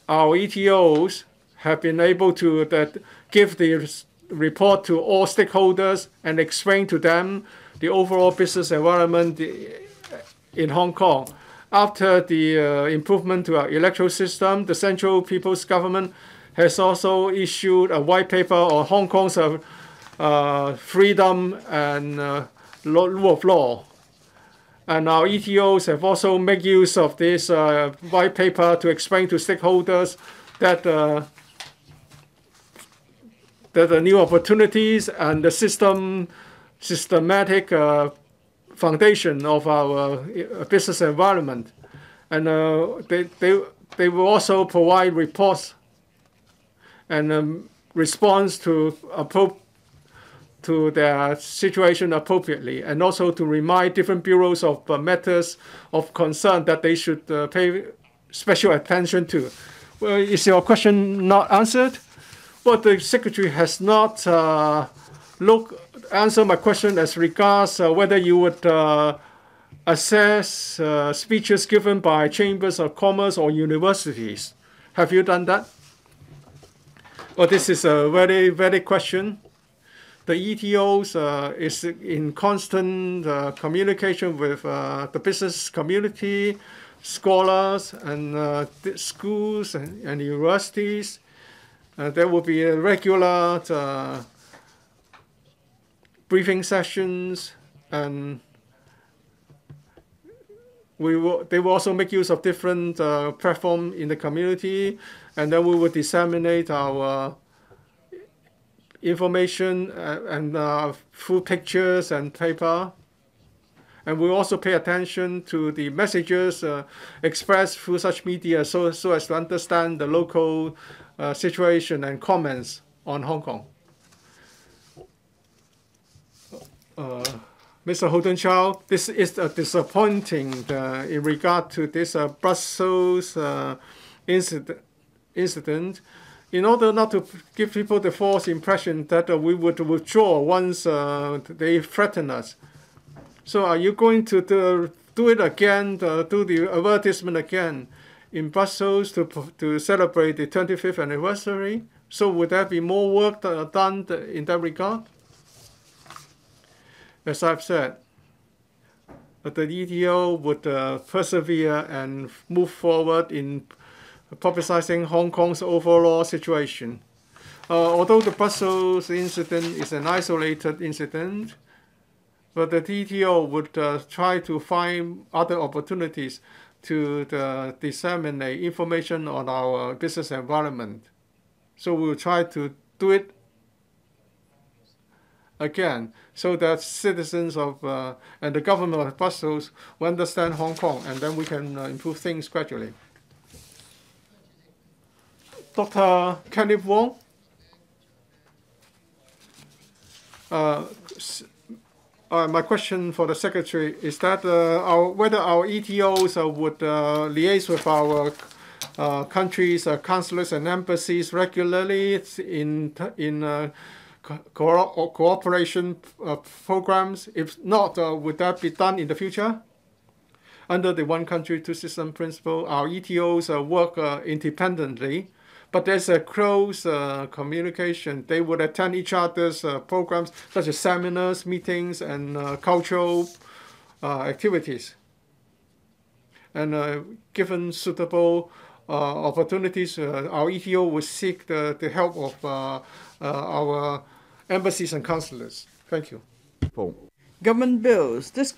Our ETOs have been able to that give the report to all stakeholders and explain to them the overall business environment in Hong Kong. After the uh, improvement to our electoral system, the Central People's Government has also issued a white paper on Hong Kong's uh, uh, freedom and uh, rule of law. And our ETOs have also made use of this uh, white paper to explain to stakeholders that uh, that the new opportunities and the system systematic uh, foundation of our uh, business environment. And uh, they, they, they will also provide reports and um, response to appro- to their situation appropriately, and also to remind different bureaus of uh, matters of concern that they should uh, pay special attention to. Well, is your question not answered? Well, the secretary has not uh, look answer my question as regards uh, whether you would uh, assess uh, speeches given by chambers of commerce or universities. Have you done that? Well, this is a very valid question. The ETOs uh, is in constant uh, communication with uh, the business community, scholars, and uh, schools and, and universities. Uh, there will be regular uh, briefing sessions and we will, they will also make use of different uh, platform in the community and then we will disseminate our information uh, and uh, full pictures and paper And we also pay attention to the messages uh, expressed through such media so, so as to understand the local situation and comments on Hong Kong. Uh, Mr. Holden Chow, this is uh, disappointing uh, in regard to this Brussels incident, incident. In order not to give people the false impression that uh, we would withdraw once uh, they threaten us. So are you going to do, do it again, uh, do the advertisement again in Brussels to, to celebrate the 25th anniversary? So would there be more work uh, done in that regard? As I've said, the ETO would uh, persevere and move forward in publicizing Hong Kong's overall situation. Uh, although the Brussels incident is an isolated incident, but the ETO would uh, try to find other opportunities to uh, disseminate information on our business environment. So we'll try to do it again so that citizens of uh, and the government of Brussels will understand Hong Kong and then we can uh, improve things gradually. Dr. Kennedy Wong. Uh, uh, my question for the secretary is that uh, our, whether our ETOs uh, would uh, liaise with our countries, consulates, and embassies regularly in in co- cooperation programs. If not, would that be done in the future? Under the one country, two system principle, our ETOs uh, work uh, independently but there's a close uh, communication. They would attend each other's uh, programs, such as seminars, meetings, and uh, cultural uh, activities. And uh, given suitable uh, opportunities, our ETO will seek the, the help of our embassies and consulates. Thank you. Paul. Government bills. This